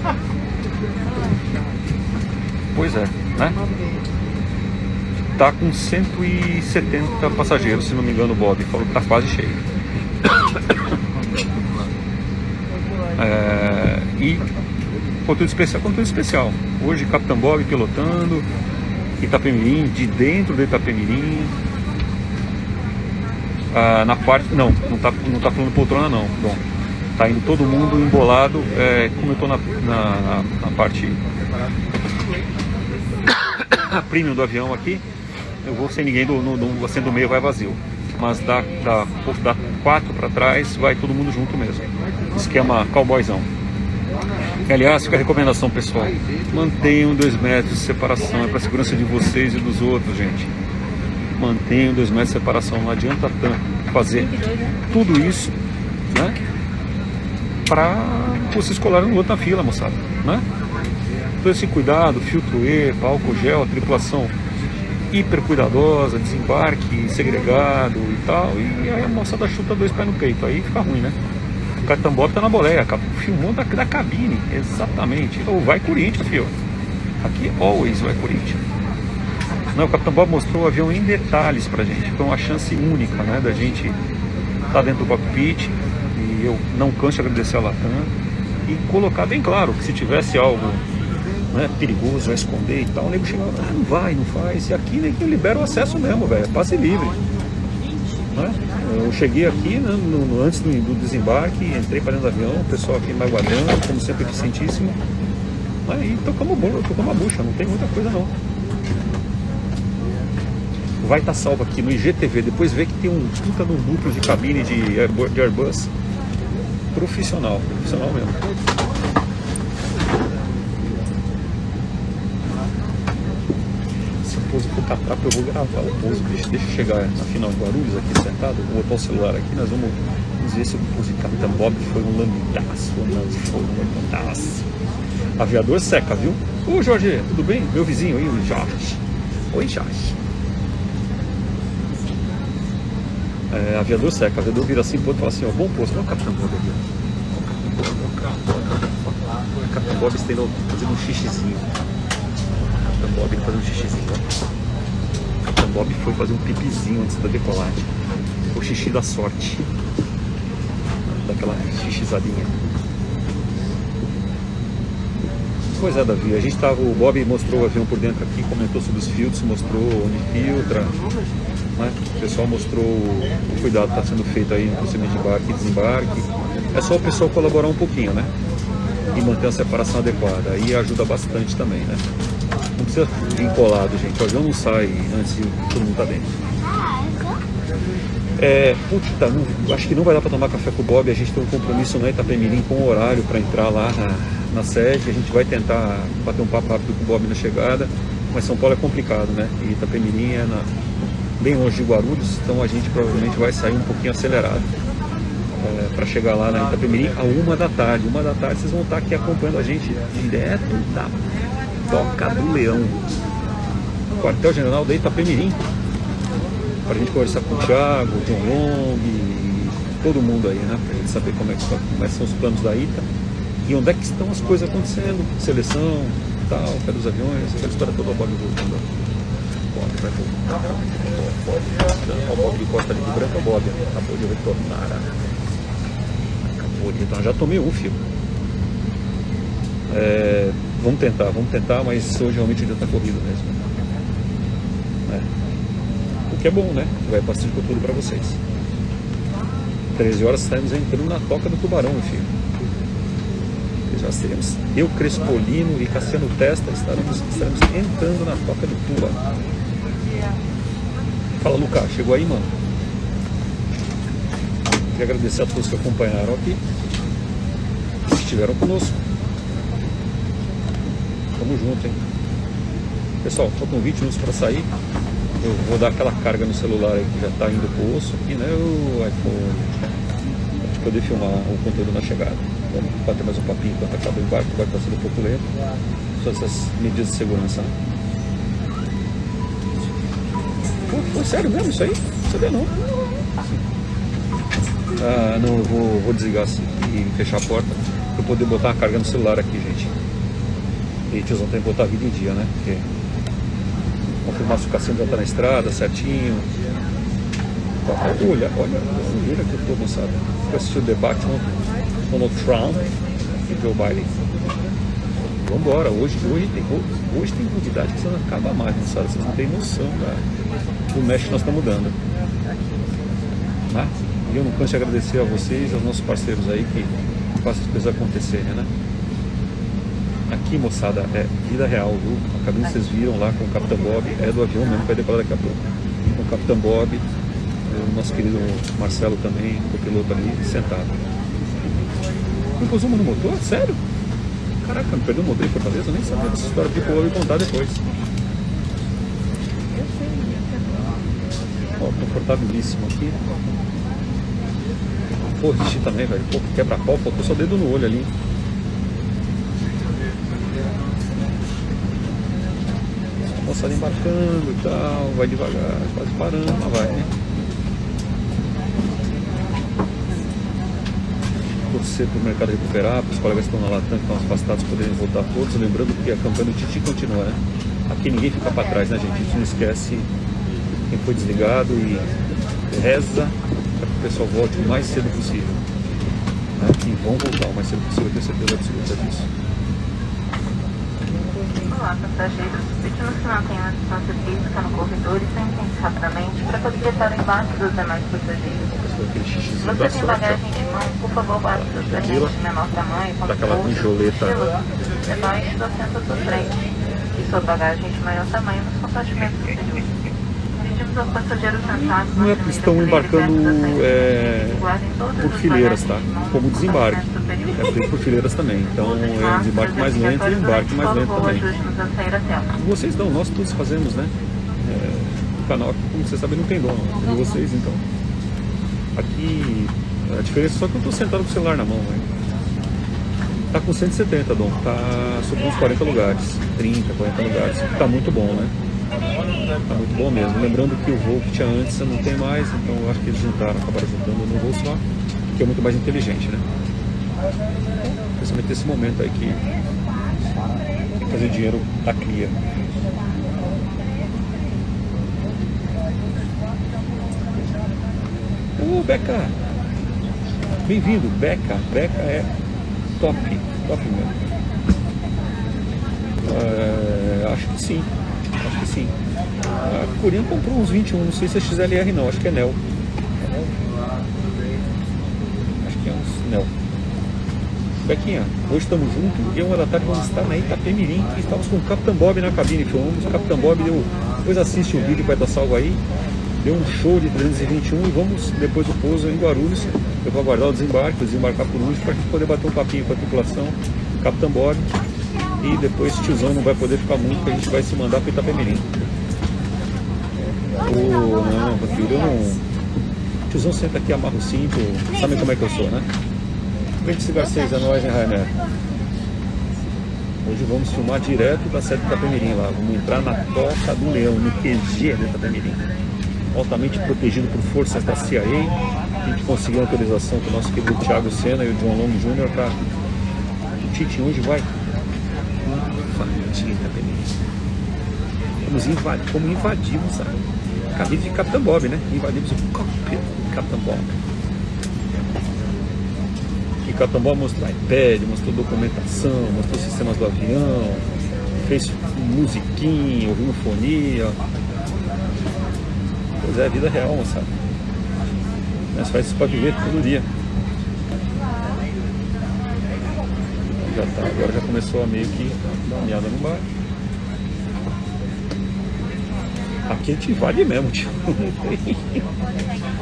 Pois é, né? Tá com 170 passageiros, se não me engano, o Bob falou que tá quase cheio. É, e conteúdo especial, conteúdo especial. Hoje Capitão Bob pilotando, Itapemirim, de dentro do Itapemirim, ah, na parte. Não, não tá, não tá falando poltrona não. Bom, tá indo todo mundo embolado. É, como eu tô na, na, na- parte premium do avião aqui, eu vou sem ninguém do, no, no assento do meio vai vazio. Mas da, da, da 4 para trás vai todo mundo junto mesmo. Esquema cowboyzão. Aliás, fica a recomendação pessoal. Mantenham dois metros de separação, é para segurança de vocês e dos outros, gente mantenham dois metros de separação. Não adianta tanto fazer tudo isso, né? Para vocês colarem no outro na fila, moçada, né? Todo esse cuidado, filtro E, álcool gel, tripulação hiper cuidadosa, desembarque segregado e tal. E aí a moçada chuta dois pés no peito, aí fica ruim, né? O Bob tá na boleia, filmou da, da cabine, exatamente. Ou vai Corinthians, filho. Aqui always vai Corinthians. Não, o Capitão Bob mostrou o avião em detalhes pra gente. Foi uma chance única, né, da gente estar dentro do cockpit e eu não canso de agradecer a Latam e colocar bem claro que se tivesse algo né, perigoso a esconder e tal, o nego chegava, ah, não vai, não faz. E aqui ninguém libera o acesso mesmo, velho, é passe livre. Né? Eu cheguei aqui né, no- no- antes do, do desembarque, entrei para dentro do avião, o pessoal aqui me aguardando, como sempre eficientíssimo. Né, e tocamos, tocamos a bucha, não tem muita coisa não vai estar salvo aqui no IGTV. Depois vê que tem um puta no núcleo de cabine de Airbus. Profissional, profissional mesmo. Se o pouso for catrapo, eu vou gravar o pouso. Deixa, deixa eu chegar na final de Guarulhos aqui sentado, vou botar o celular aqui, nós vamos, ver se o pouso de Capitão Bob foi um lambidaço ou não foi um lambidaço. Aviador seca, viu? Ô Jorge, tudo bem? Meu vizinho aí, o Jorge. Oi, Jorge. É, aviador seca, aviador vira assim pro e fala assim, ó, bom posto, olha o Capitão Bob aqui, ó. O Capitão Bob estendo, fazendo um xixizinho. Capitão Bob fazer um xixizinho, ó. Capitão Bob foi fazer um pipizinho antes da decolagem. O xixi da sorte. Daquela xixizadinha. Pois é, Davi, a gente tava, o Bob mostrou o avião por dentro aqui, comentou sobre os filtros, mostrou onde filtra, né? O pessoal mostrou o cuidado que está sendo feito aí no procedimento de embarque e desembarque. É só o pessoal colaborar um pouquinho, né? E manter a separação adequada. Aí ajuda bastante também, né? Não precisa vir colado, gente. O avião não sai antes de todo mundo estar dentro. É, puta, não, acho que não vai dar para tomar café com o Bob. A gente tem um compromisso na Itapemirim com o horário para entrar lá na, na sede. A gente vai tentar bater um papo rápido com o Bob na chegada. Mas São Paulo é complicado, né? E Itapemirim é na, bem longe de Guarulhos, então a gente provavelmente vai sair um pouquinho acelerado para chegar lá na Itapemirim a uma da tarde. Uma da tarde vocês vão estar aqui acompanhando a gente direto da Toca do Leão, quartel-general da Itapemirim. Para a gente conversar com o Thiago, o John Long e todo mundo aí, né? Para gente saber como, é que, como é que são os planos da ITA e onde é que estão as coisas acontecendo, seleção, tal, cadê os aviões, aquela história toda, o Bob voltando. O Bob vai voltar. O Bob de costa ali de branco, o Bob acabou de retornar. Acabou de retornar, já tomei um fio. É, vamos tentar, vamos tentar, mas hoje realmente o dia está corrido mesmo. É. O que é bom, né? Vai bastante conteúdo para vocês. 13 horas estaremos entrando na toca do tubarão, filho. Já seremos eu, Crespolino e Cassiano Testa estaremos, estaremos entrando na toca do tuba. Fala, Lucas, chegou aí, mano? Queria agradecer a todos que acompanharam aqui, que estiveram conosco. Tamo junto, hein? Pessoal, faltam 20 minutos para sair. Eu vou dar aquela carga no celular aí que já está indo pro osso aqui, né? O iPhone. Para poder filmar o conteúdo na chegada. Vamos bater mais um papinho enquanto acaba o embarque, vai passando um pouco lento. Só essas medidas de segurança. né? Foi sério mesmo isso aí? Não sabia não. Ah, não, eu vou, vou desligar assim e fechar a porta para poder botar a carga no celular aqui, gente. E tiozão tem que botar a vida em dia, né? Porque confirmar se o Cassino já tá na estrada certinho. Olha, olha a sujeira que eu tô, moçada. Fui assistir o debate ontem o Trump e Joe Biden. Vambora, hoje, hoje, tem, hoje tem novidade que você não acaba mais, moçada. Vocês não têm noção da, mexe que nós estamos dando. Né? E eu não canso de agradecer a vocês, aos nossos parceiros aí que fazem as coisas acontecerem, né? Aqui, moçada, é vida real, viu? A cabine que vocês viram lá com o Capitão Bob é do avião mesmo, vai decolar daqui a pouco. Com o Capitão Bob, o nosso querido Marcelo também, o piloto ali, sentado. Não uma no motor? Sério? Caraca, me perdeu o motor em Fortaleza, eu nem sabia dessa história, porque eu vou contar depois. Ó, confortabilíssimo aqui. Xixi também, velho. Pô, quebra-pau, faltou só dedo no olho ali. A moçada embarcando e tal, vai devagar, quase parando, mas vai, né? Torcer para o mercado recuperar, para os colegas que estão na Latam, que estão afastados, poderem voltar todos. Lembrando que a campanha do Titi continua, né? Aqui ninguém fica para trás, né, gente? A gente não esquece quem foi desligado e reza para que o pessoal volte o mais cedo possível. Né? E vão voltar o mais cedo possível, eu tenho certeza absoluta disso. Olá, passageiros. Pedimos que mantenham a distância física no corredor e sentem-se rapidamente para facilitar o embarque dos demais passageiros. Se você tem bagagem de mão, por favor, baixe seus presentes de menor tamanho, como Daquela bolsas, mochilas, debaixo do assento sua frente e sua bagagem de maior tamanho nos compartimentos superiores. Pedimos aos passageiros sentados Não é estão embarcando é, por as fileiras, tá? Como desembarque. É feito por fileiras também. Então é desembarque mais lento e embarque mais lento também. Vocês não, nós todos fazemos, né? É, o canal, como vocês sabem, não tem dono. É de vocês, então. Aqui, a diferença é só que eu tô sentado com o celular na mão, né? Tá com 170, Dom. Tá sobre uns 40 lugares. 30, 40 lugares. Tá muito bom, né? Muito bom mesmo. Lembrando que o voo que tinha antes não tem mais, então eu acho que eles juntaram, acabaram juntando no voo só, que é muito mais inteligente, né? Principalmente nesse momento aí que tem que fazer dinheiro da cria. Ô, Beca! Bem-vindo, Beca. Beca é top, top mesmo. É, acho que sim. A Corinha comprou uns 21, não sei se é XLR não, acho que é Nel. Acho que é uns Nel. Bequinha, hoje estamos juntos e uma da tarde vamos estar na Itapemirim e estamos com o Capitão Bob na cabine, filmamos. O Capitão Bob deu, depois assiste o vídeo, vai estar salvo aí. Deu um show de 321 e vamos depois do pouso em Guarulhos. Eu vou aguardar o desembarque, desembarcar por último para poder bater um papinho com a tripulação, Capitão Bob. E depois tiozão não vai poder ficar muito, a gente vai se mandar para Itapemirim. Ô, não, meu filho, eu não. Tiozão senta aqui, amarra o cinto, sabe como é que eu sou, né? 26 é nóis, hein, Rainer? Hoje vamos filmar direto da sede do Itapemirim lá. Vamos entrar na toca do leão, no QG do Itapemirim. altamente protegido por forças da CIA. A gente conseguiu autorização com o nosso querido Thiago Senna e o John Long Jr. para. O Tite hoje vai invadir Itapemirim. Vamos invadir, como invadimos sabe? Cabide de Capitão Bob, né? Invadimos o cockpit do Capitão Bob. Que Capitão Bob mostrou iPad, mostrou documentação, mostrou sistemas do avião, fez musiquinha, ouviu fonia. Pois é, a vida real, moçada. Mas faz isso pra viver todo dia. Já tá, agora já começou a meio que dar uma meada no bar. Aqui a gente invade mesmo, tio.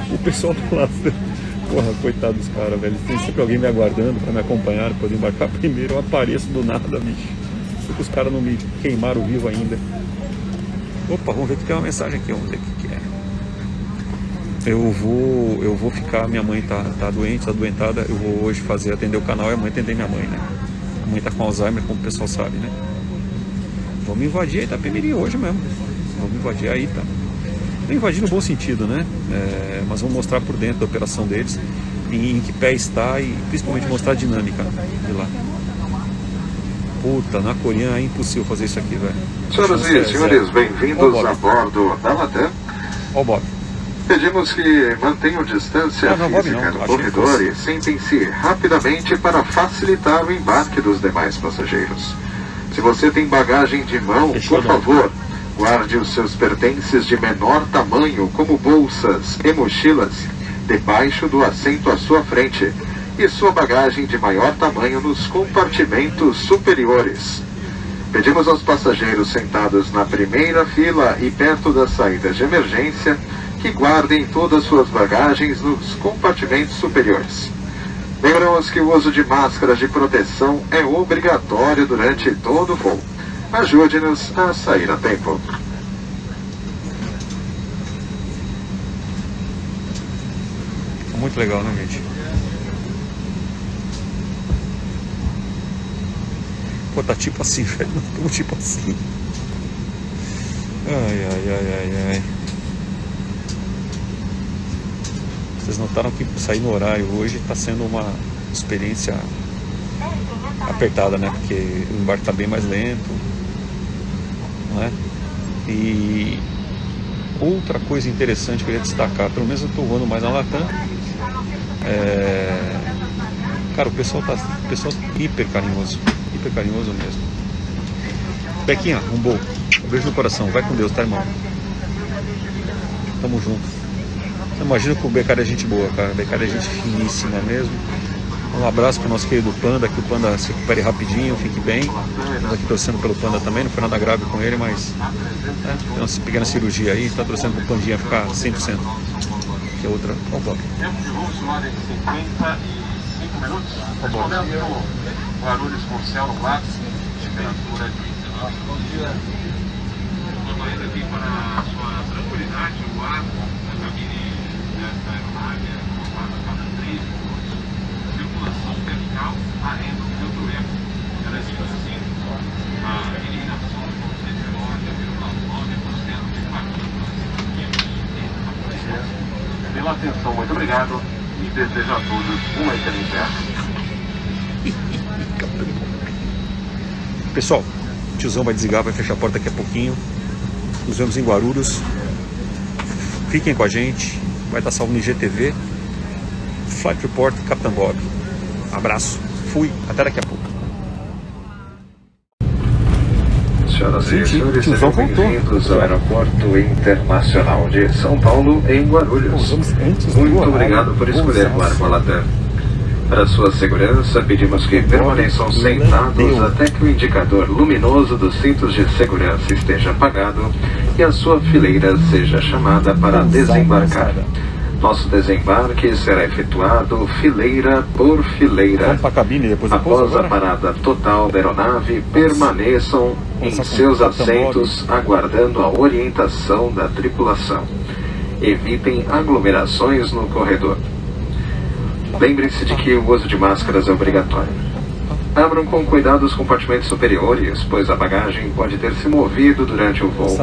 O pessoal do lado. Porra, coitado dos caras, velho. Tem sempre alguém me aguardando pra me acompanhar, poder embarcar primeiro. Eu apareço do nada, bicho. Porque os caras não me queimaram vivo ainda. Opa, vamos ver que tem uma mensagem aqui, vamos ver o que é. Eu vou, eu vou ficar, minha mãe tá, tá doente, tá doentada, eu vou hoje fazer, atender o canal e a mãe atender minha mãe, né? A mãe tá com Alzheimer, como o pessoal sabe, né? Vamos invadir a Itapemirim hoje mesmo. Vamos invadir aí, tá? Não invadir no bom sentido, né? É, mas vamos mostrar por dentro da operação deles, em, em que pé está e principalmente mostrar a dinâmica de lá. Puta, na coreana é impossível fazer isso aqui, velho. Senhoras e senhores, bem-vindos a bordo da Latam. Ó o Bob. Pedimos que mantenham distância Não, não, física no corredor e sentem-se rapidamente para facilitar o embarque dos demais passageiros. Se você tem bagagem de mão, por não. favor, guarde os seus pertences de menor tamanho, como bolsas e mochilas, debaixo do assento à sua frente, e sua bagagem de maior tamanho nos compartimentos superiores. Pedimos aos passageiros sentados na primeira fila e perto das saídas de emergência que guardem todas suas bagagens nos compartimentos superiores. Lembramos que o uso de máscaras de proteção é obrigatório durante todo o voo. Ajude-nos a sair a tempo. Muito legal, né, gente? Pô, tá tipo assim, velho. Tamo tipo assim. Ai, ai, ai, ai, ai. Vocês notaram que sair no horário hoje tá sendo uma experiência apertada, né? Porque o embarque tá bem mais lento, não é? E outra coisa interessante que eu queria destacar, pelo menos eu tô voando mais na Latam, é... Cara, o pessoal tá o pessoal hiper carinhoso, hiper carinhoso mesmo. Bequinha, um bom. Um beijo no coração, vai com Deus, tá, irmão? Tamo junto. Você imagina que o Becari é gente boa, cara. O Becari é gente finíssima mesmo. Um abraço pro nosso querido Panda, que o Panda se recupere rapidinho, fique bem. Estamos aqui torcendo pelo Panda também, não foi nada grave com ele, mas né, tem uma pequena cirurgia aí, tá torcendo pro Pandinha ficar 100%. Que é outra. Ó, o Bob. Tempo de voo, senhores, 55 minutos. Tá bom. Guarulhos céu nublado, temperatura de 19 Bom dia. Estou indo aqui para a sua tranquilidade, o ar da cabine dessa aeronave é formado a cada 3 minutos. Circulação vertical, arrendo filtro eco. Assim a eliminação de 19,9% de partículas químicas atmosfera. Pela atenção, muito obrigado e desejo a todos uma excelente tarde. Pessoal, o tiozão vai desligar, vai fechar a porta daqui a pouquinho. Nos vemos em Guarulhos. Fiquem com a gente. Vai estar salvo no IGTV. Flight Report Capitão Bob. Abraço. Fui. Até daqui a pouco. Senhoras e senhores, sejam bem-vindos ao Aeroporto Internacional de São Paulo, em Guarulhos. Muito obrigado por escolher Pousamos. voar com a Latam. Para sua segurança, pedimos que permaneçam sentados até que o indicador luminoso dos cintos de segurança esteja apagado e a sua fileira seja chamada para desembarcar. Nosso desembarque será efetuado fileira por fileira. Vamos pra cabine depois Após a parada total da aeronave, permaneçam em seus assentos, aguardando a orientação da tripulação. Evitem aglomerações no corredor. Lembre-se de que o uso de máscaras é obrigatório. Abram com cuidado os compartimentos superiores, pois a bagagem pode ter se movido durante o voo.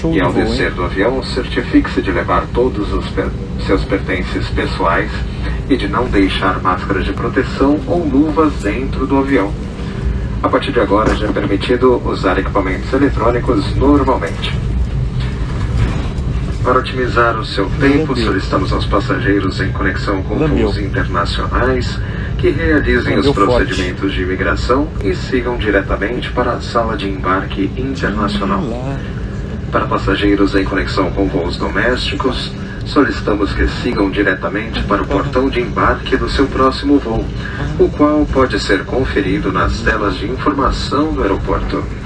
Show E ao descer do avião, certifique-se de levar todos os per- seus pertences pessoais e de não deixar máscaras de proteção ou luvas dentro do avião. A partir de agora já é permitido usar equipamentos eletrônicos normalmente. Para otimizar o seu tempo, solicitamos aos passageiros em conexão com voos internacionais que realizem os procedimentos de imigração e sigam diretamente para a sala de embarque internacional. Para passageiros em conexão com voos domésticos, solicitamos que sigam diretamente para o portão de embarque do seu próximo voo, o qual pode ser conferido nas telas de informação do aeroporto.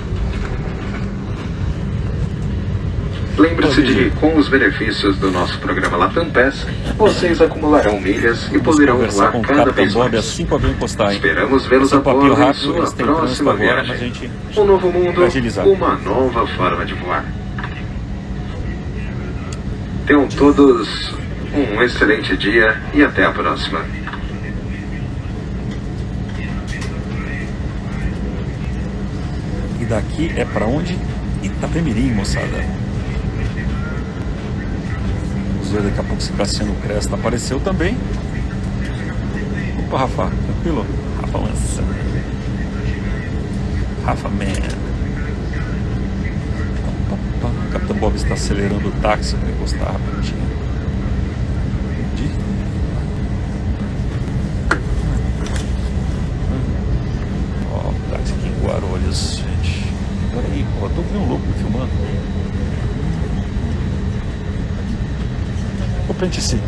Lembre-se de que, com os benefícios do nosso programa Latam Pass, vocês acumularão milhas e poderão voar cada vez Bob mais. assim que encostar, hein? Esperamos vê-los é a bordo em sua próxima agora, viagem. gente Um novo mundo, agilizar. uma nova forma de voar. Tenham todos um excelente dia e até a próxima. E daqui é pra onde? Itapemirim, moçada. Ver daqui a pouco se Cassiano Cresta apareceu também. Opa, Rafa, tranquilo? Rafa Mansa. Rafa Man. O Capitão Bob está acelerando o táxi para encostar rapidinho. Ó, o táxi aqui em Guarulhos, gente. Peraí, pô, tô vendo um louco me filmando. Sim.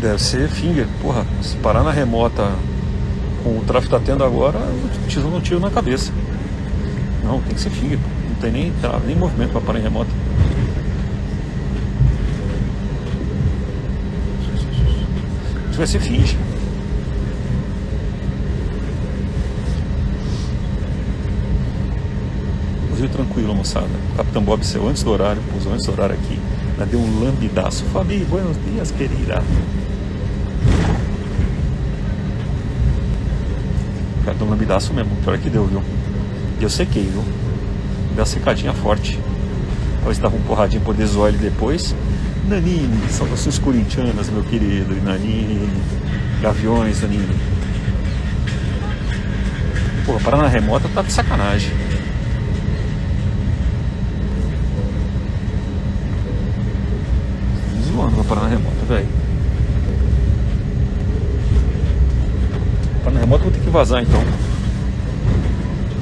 Deve ser finger. Porra, se parar na remota com o tráfego tá tendo agora, te dou um tiro na cabeça. Não, tem que ser finger. Não tem nem trava, nem movimento pra parar em remota. Isso vai ser finge. Inclusive tranquilo, moçada. O Capitão Bob saiu antes do horário, pousou antes do horário aqui. Ainda deu um lambidaço. Fabi, buenos dias, querida. Cara, deu um lambidaço mesmo. Pior que deu, viu? E eu sequei, viu? Deu uma secadinha forte. Talvez tava um porradinho zoar ele depois. Nanini, saudações corintianas, meu querido. Nanini, gaviões, Nanini. Pô, parar na remota tá de sacanagem. Na remota, velho. Parar na remota eu vou ter que vazar então.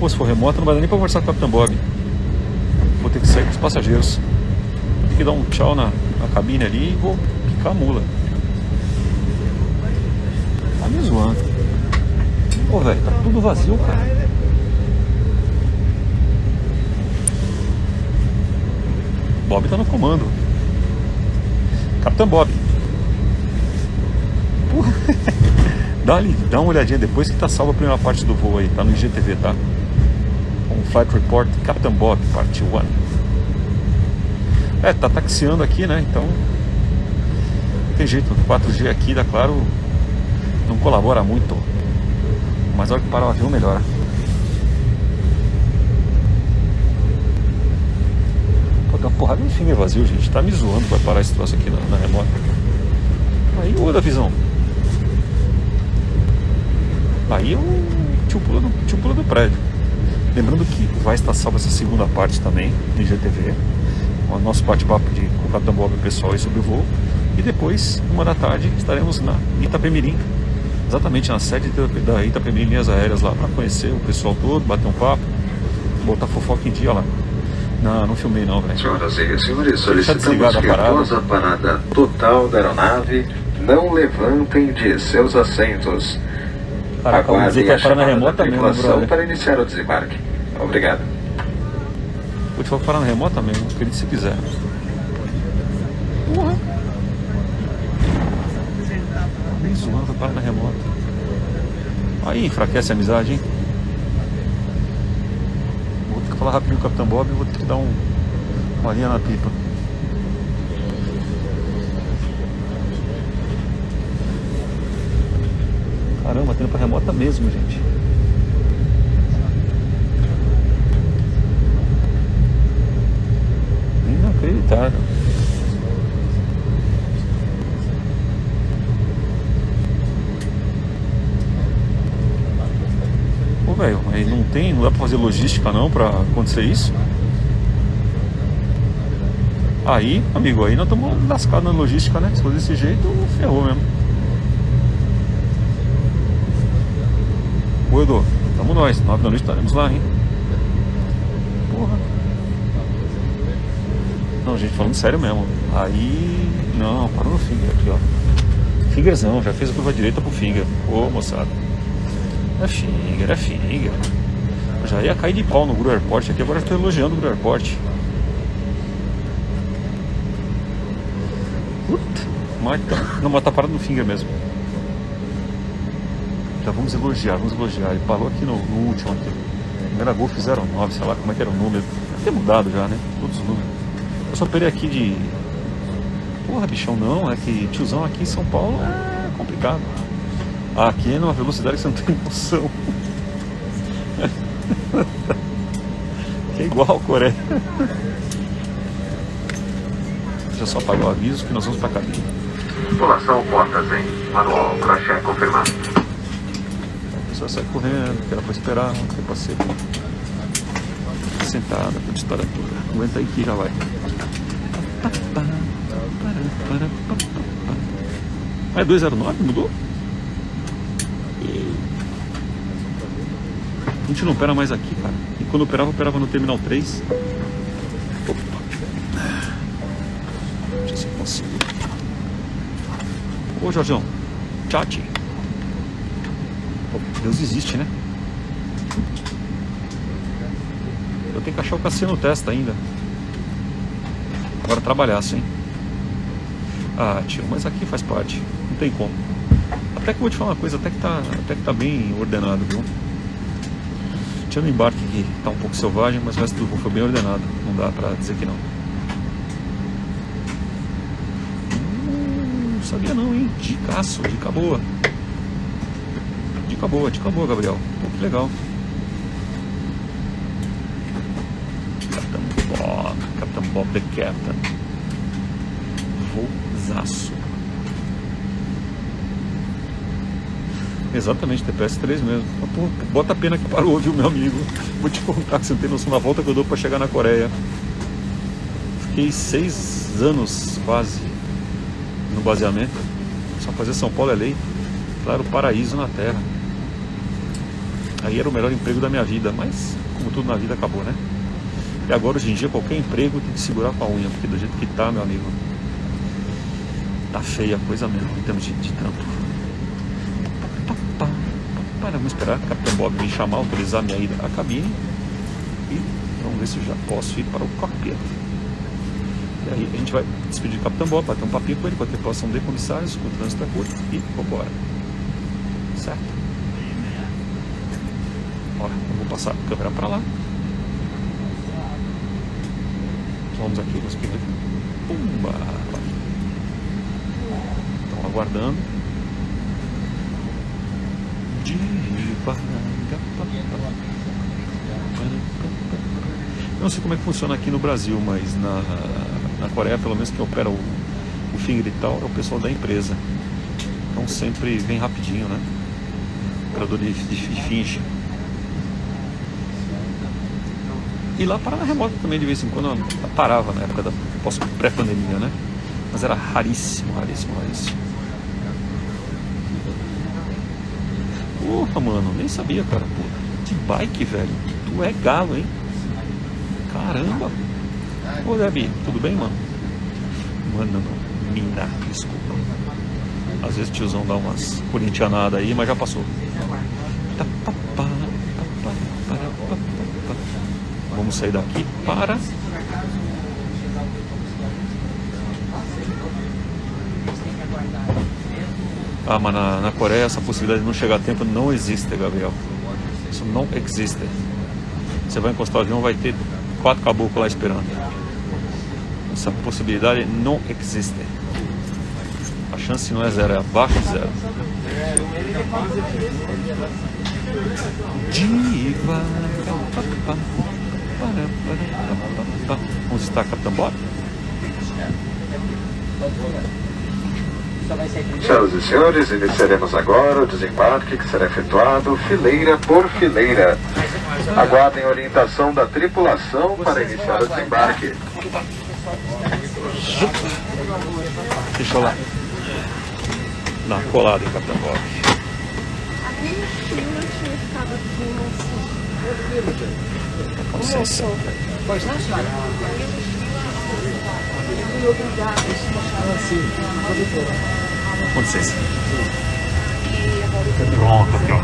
Pô, se for remota não vai dar nem pra conversar com o Capitão Bob. Vou ter que sair com os passageiros. Vou ter que dar um tchau na, na cabine ali e vou picar a mula. Tá me zoando. Pô, velho, tá tudo vazio, cara. Bob tá no comando. Capitão Bob. Dá, ali, dá uma olhadinha depois que tá salva a primeira parte do voo aí, tá no IGTV, tá? O Flight Report Capitão Bob, parte 1. É, tá taxiando aqui, né? Então. Não tem jeito, o 4G aqui, dá claro, não colabora muito. Mas a hora que parar o avião, melhora. Uma porrada de finger vazio, gente. Tá me zoando vai parar esse troço aqui na, na remota. Aí o da visão. Aí o tio pula, do, tio pula do prédio. Lembrando que vai estar salva essa segunda parte também no IGTV. O nosso bate-papo de- com o e pessoal aí sobre o voo. E depois, uma da tarde, estaremos na Itapemirim. Exatamente na sede da- da Itapemirim Linhas Aéreas lá para conhecer o pessoal todo, bater um papo, botar fofoca em dia lá. Não, não filmei não, velho. Senhoras e senhores, solicitamos que parada. após a parada total da aeronave, não levantem de seus assentos. Cara, acabou de dizer que vai a chamada remota da mesmo, tripulação brother. para iniciar o desembarque. Obrigado. Vou te falar parar na remota mesmo, acredite se quiser. Porra. Me zoando, na remota. Aí enfraquece a amizade, hein? Falar rapidinho com o Capitão Bob e vou ter que dar um, uma linha na pipa. Caramba, tem pra remota mesmo, gente. Inacreditável. Pô, velho, não tem, não dá pra fazer logística não pra acontecer isso? Aí, amigo, aí nós estamos lascados na logística, né? Se for desse jeito, ferrou mesmo. Ô Edu, tamo nós, nove da noite estaremos lá, hein? Porra. Não, gente, falando sério mesmo. Aí. Não, parou no finger aqui, ó. Fingerzão, já fez a curva direita pro finger. Ô moçada. É finger, é finger. Eu já ia cair de pau no Gru Airport aqui, agora tô elogiando o Gru Airport. Puta, tá, não, mas tá parado no finger mesmo. Já vamos elogiar, vamos elogiar. Ele parou aqui no, no último aqui. Primeira Golf 09, sei lá como é que era o número. Ter mudado já, né? Todos os números. Eu só operei aqui de. Porra, bichão, não. É que tiozão aqui em São Paulo é complicado. Ah, aqui é numa velocidade que você não tem noção. que é igual a Coreia. Deixa eu só apagar o aviso que nós vamos pra cabine. Tripulação portas em manual, craché confirmado. A pessoa sai correndo, que era pra esperar, que pra ser sentada, com história toda. Aguenta aí que já vai. Ah, é 209? Mudou? A gente não opera mais aqui, cara. E quando operava, operava no Terminal 3. Opa. Deixa eu ver se consigo. Ô, Jorjão. Tchate. Pô, Deus existe, né? Eu tenho que achar o Cassino testa ainda. Agora trabalhar, sim. Ah, tio, mas aqui faz parte. Não tem como. Até que eu vou te falar uma coisa, até que tá, até que tá bem ordenado, viu? Tirando o embarque que tá um pouco selvagem, mas o resto do voo foi bem ordenado. Não dá pra dizer que não. Hum, não sabia não, hein? Dicaço, dica boa. Dica boa, dica boa, Gabriel. Pô, que legal. Capitão Bob, Capitão Bob the Captain. Voozaço. Exatamente, TPS 3 mesmo. Mas, pô, bota a pena que parou, viu, meu amigo? Vou te contar que você não tem noção da volta que eu dou pra chegar na Coreia. Fiquei seis anos quase no baseamento. Só fazer São Paulo é lei. Claro, paraíso na terra. Aí era o melhor emprego da minha vida, mas como tudo na vida acabou, né? E agora hoje em dia qualquer emprego tem que segurar com a unha, porque do jeito que tá, meu amigo, tá feia a coisa mesmo em termos de, de trampo. Para, vamos esperar a Capitão Bob me chamar, autorizar minha ida à cabine. E vamos ver se já posso ir para o cockpit. E aí a gente vai despedir do Capitão Bob, bater um papinho com ele, com a tripulação de comissários, com o trânsito é curto e vambora. Certo? Ó, eu vou passar a câmera para lá. Vamos aqui, vamos aqui. Pumba! Estão aguardando. Eu não sei como é que funciona aqui no Brasil, mas na, na Coreia, pelo menos quem opera o, o tal, é o pessoal da empresa. Então sempre vem rapidinho, né? Operador de, de, de finge. E lá parava remota também de vez em quando parava na época da pré-pandemia, né? Mas era raríssimo, raríssimo, raríssimo. Porra, mano, nem sabia, cara. Porra, de bike, velho. Tu é galo, hein? Caramba. Ô, Debbie, tudo bem, mano? Mano, não. Mina, desculpa. Às vezes tiozão dá umas corintianadas aí, mas já passou. Vamos sair daqui para. Ah, mas na, na Coreia essa possibilidade de não chegar a tempo não existe, Gabriel. Isso não existe. Você vai encostar o avião, vai ter quatro caboclos lá esperando. Essa possibilidade não existe. A chance não é zero, é abaixo de zero. Diva. Onde está Capitão Bob? Senhoras e senhores, iniciaremos agora o desembarque que será efetuado fileira por fileira. Aguardem a orientação da tripulação para iniciar o desembarque. Deixa lá. Uma colada em Capitão Bob. Com licença. Com licença. Pronto, aqui ó.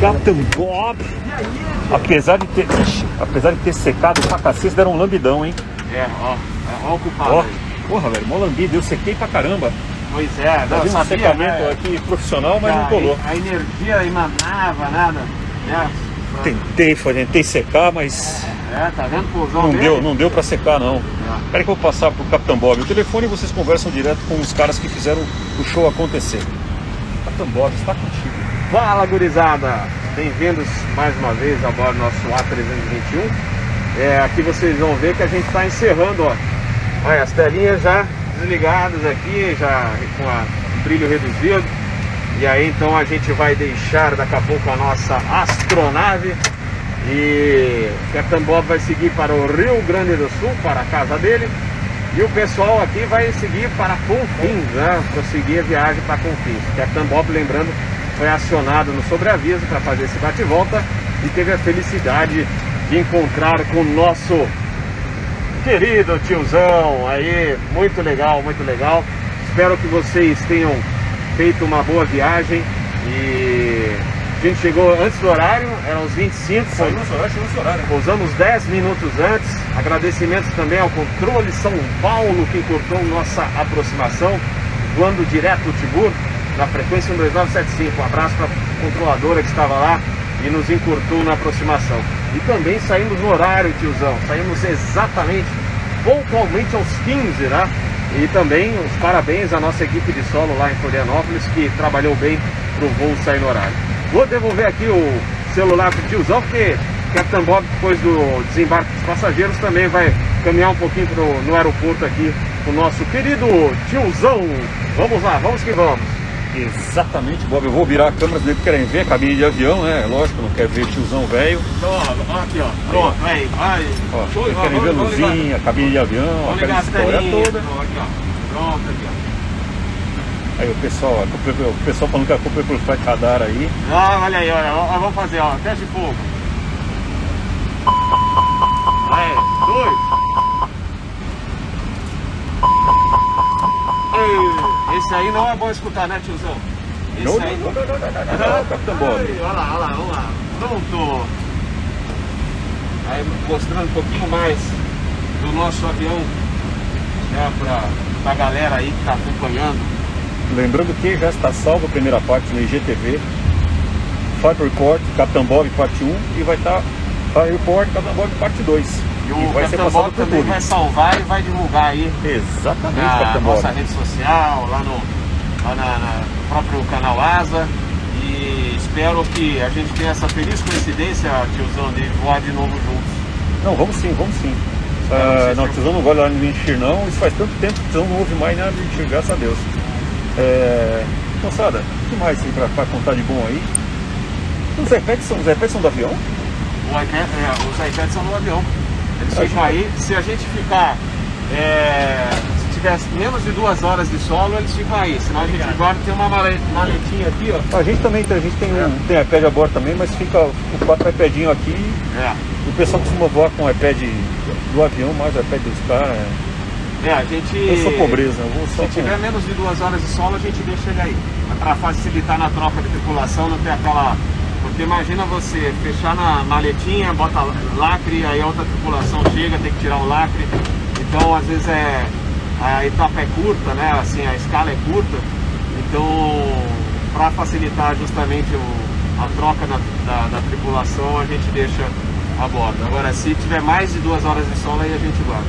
Capitão Bob. Apesar de ter. ixi, apesar de ter secado pra cacete, deram um lambidão, hein? É, ó. Ó o culpado Ó, porra, velho, mó lambido, eu sequei pra caramba. Pois é, não, Fazia um sabia, secamento né? aqui profissional, mas não A- colou. A energia emanava, nada. né? Tentei, foi, tentei secar, mas É, tá vendo, não deu, não deu pra secar não. Peraí que eu vou passar pro Capitão Bob. O telefone vocês conversam direto com os caras que fizeram o show acontecer. Capitão Bob, está contigo. Fala, gurizada! Bem-vindos mais uma vez a bordo do nosso A321. É, aqui vocês vão ver que a gente está encerrando, ó. Olha, as telinhas já desligadas aqui, já com a- o brilho reduzido. E aí então a gente vai deixar daqui a pouco a nossa astronave e o Capitão Bob vai seguir para o Rio Grande do Sul, para a casa dele. E o pessoal aqui vai seguir para Confins, né? Prosseguir a viagem para Confins. O Capitão Bob, lembrando, foi acionado no sobreaviso para fazer esse bate-volta e teve a felicidade de encontrar com o nosso querido tiozão aí, muito legal, muito legal. Espero que vocês tenham feito uma boa viagem e a gente chegou antes do horário, eram os 25, foi, horário, chegou esse horário. pousamos 10 minutos antes. Agradecimentos também ao Controle São Paulo que encurtou nossa aproximação, voando direto do Tibur na frequência 12975. Um abraço para a controladora que estava lá e nos encurtou na aproximação. E também saímos no horário, tiozão. Saímos exatamente, pontualmente aos 15, né? E também os parabéns à nossa equipe de solo lá em Florianópolis, que trabalhou bem para o voo sair no horário. Vou devolver aqui o celular pro tiozão, porque Capitão Bob, depois do desembarque dos passageiros, também vai caminhar um pouquinho pro, no aeroporto aqui o nosso querido tiozão. Vamos lá, vamos que vamos. Exatamente, Bob. Eu vou virar a câmera, se querem ver, cabine de avião, né? Lógico, não quer ver tiozão velho. Então, ó, aqui, ó. Pronto, aí, vai. Ó, Show, vocês ó, querem ver vamos- vamos luzinha, cabine de avião, Vamos aquela história toda. Ó, Aqui, ó. Pronto, aqui, ó. Aí o pessoal, o pessoal falando que a culpa é pelo radar aí. Ah, olha aí, olha, ó, vamos fazer, ó, teste de fogo. Aí, dois. Ei, esse aí não é bom escutar, né, tiozão? Esse Não, aí não, não, não, não, não, não, não, Capitão Bob. Aí, olha lá, olha lá, vamos lá. Pronto. Aí mostrando um pouquinho mais do nosso avião, né, pra, pra galera aí que tá acompanhando. Lembrando que já está salvo a primeira parte no IGTV. Fire Report, Capitão Bob parte 1 e vai estar Fire Report, Capitão Bob parte 2. E o vai ser Capitão Bob também vai salvar e vai divulgar aí Exatamente, na Capitão Bob. nossa rede social, lá no, lá na, na- próprio canal Asa. E espero que a gente tenha essa feliz coincidência, tiozão, de voar de novo juntos. Não, vamos sim, vamos sim. Ah, não, o tenham- Tizão não gosta lá no Mentir não. Isso faz tanto tempo que o Tizão não ouve mais nada de Mentir, graças a Deus. É... Moçada, o que mais tem pra, pra contar de bom aí? Os iPads são, os iPads são do avião? IPad, é, os iPads são no avião. Eles ficam aí, se a gente ficar. é, se tiver menos de duas horas de solo, eles ficam aí. Senão a gente agora tem uma male- maletinha aqui, ó. A gente também tem, a gente tem, um, tem iPad a bordo também, mas fica com quatro iPadinhos aqui. É. O pessoal costuma voar com o iPad do avião, mais o iPad dos caras. É, a gente. Eu sou pobreza, eu vou só Se com- tiver menos de duas horas de solo, a gente deixa ele aí. Para facilitar na troca de tripulação, não ter aquela. Porque imagina você fechar na maletinha, bota lacre, aí a outra tripulação chega, tem que tirar o lacre. Então, às vezes é. A etapa é curta, né? Assim, a escala é curta. Então, para facilitar justamente o- a troca da, da- da tripulação, a gente deixa a bordo. Agora, se tiver mais de duas horas de solo, aí a gente guarda.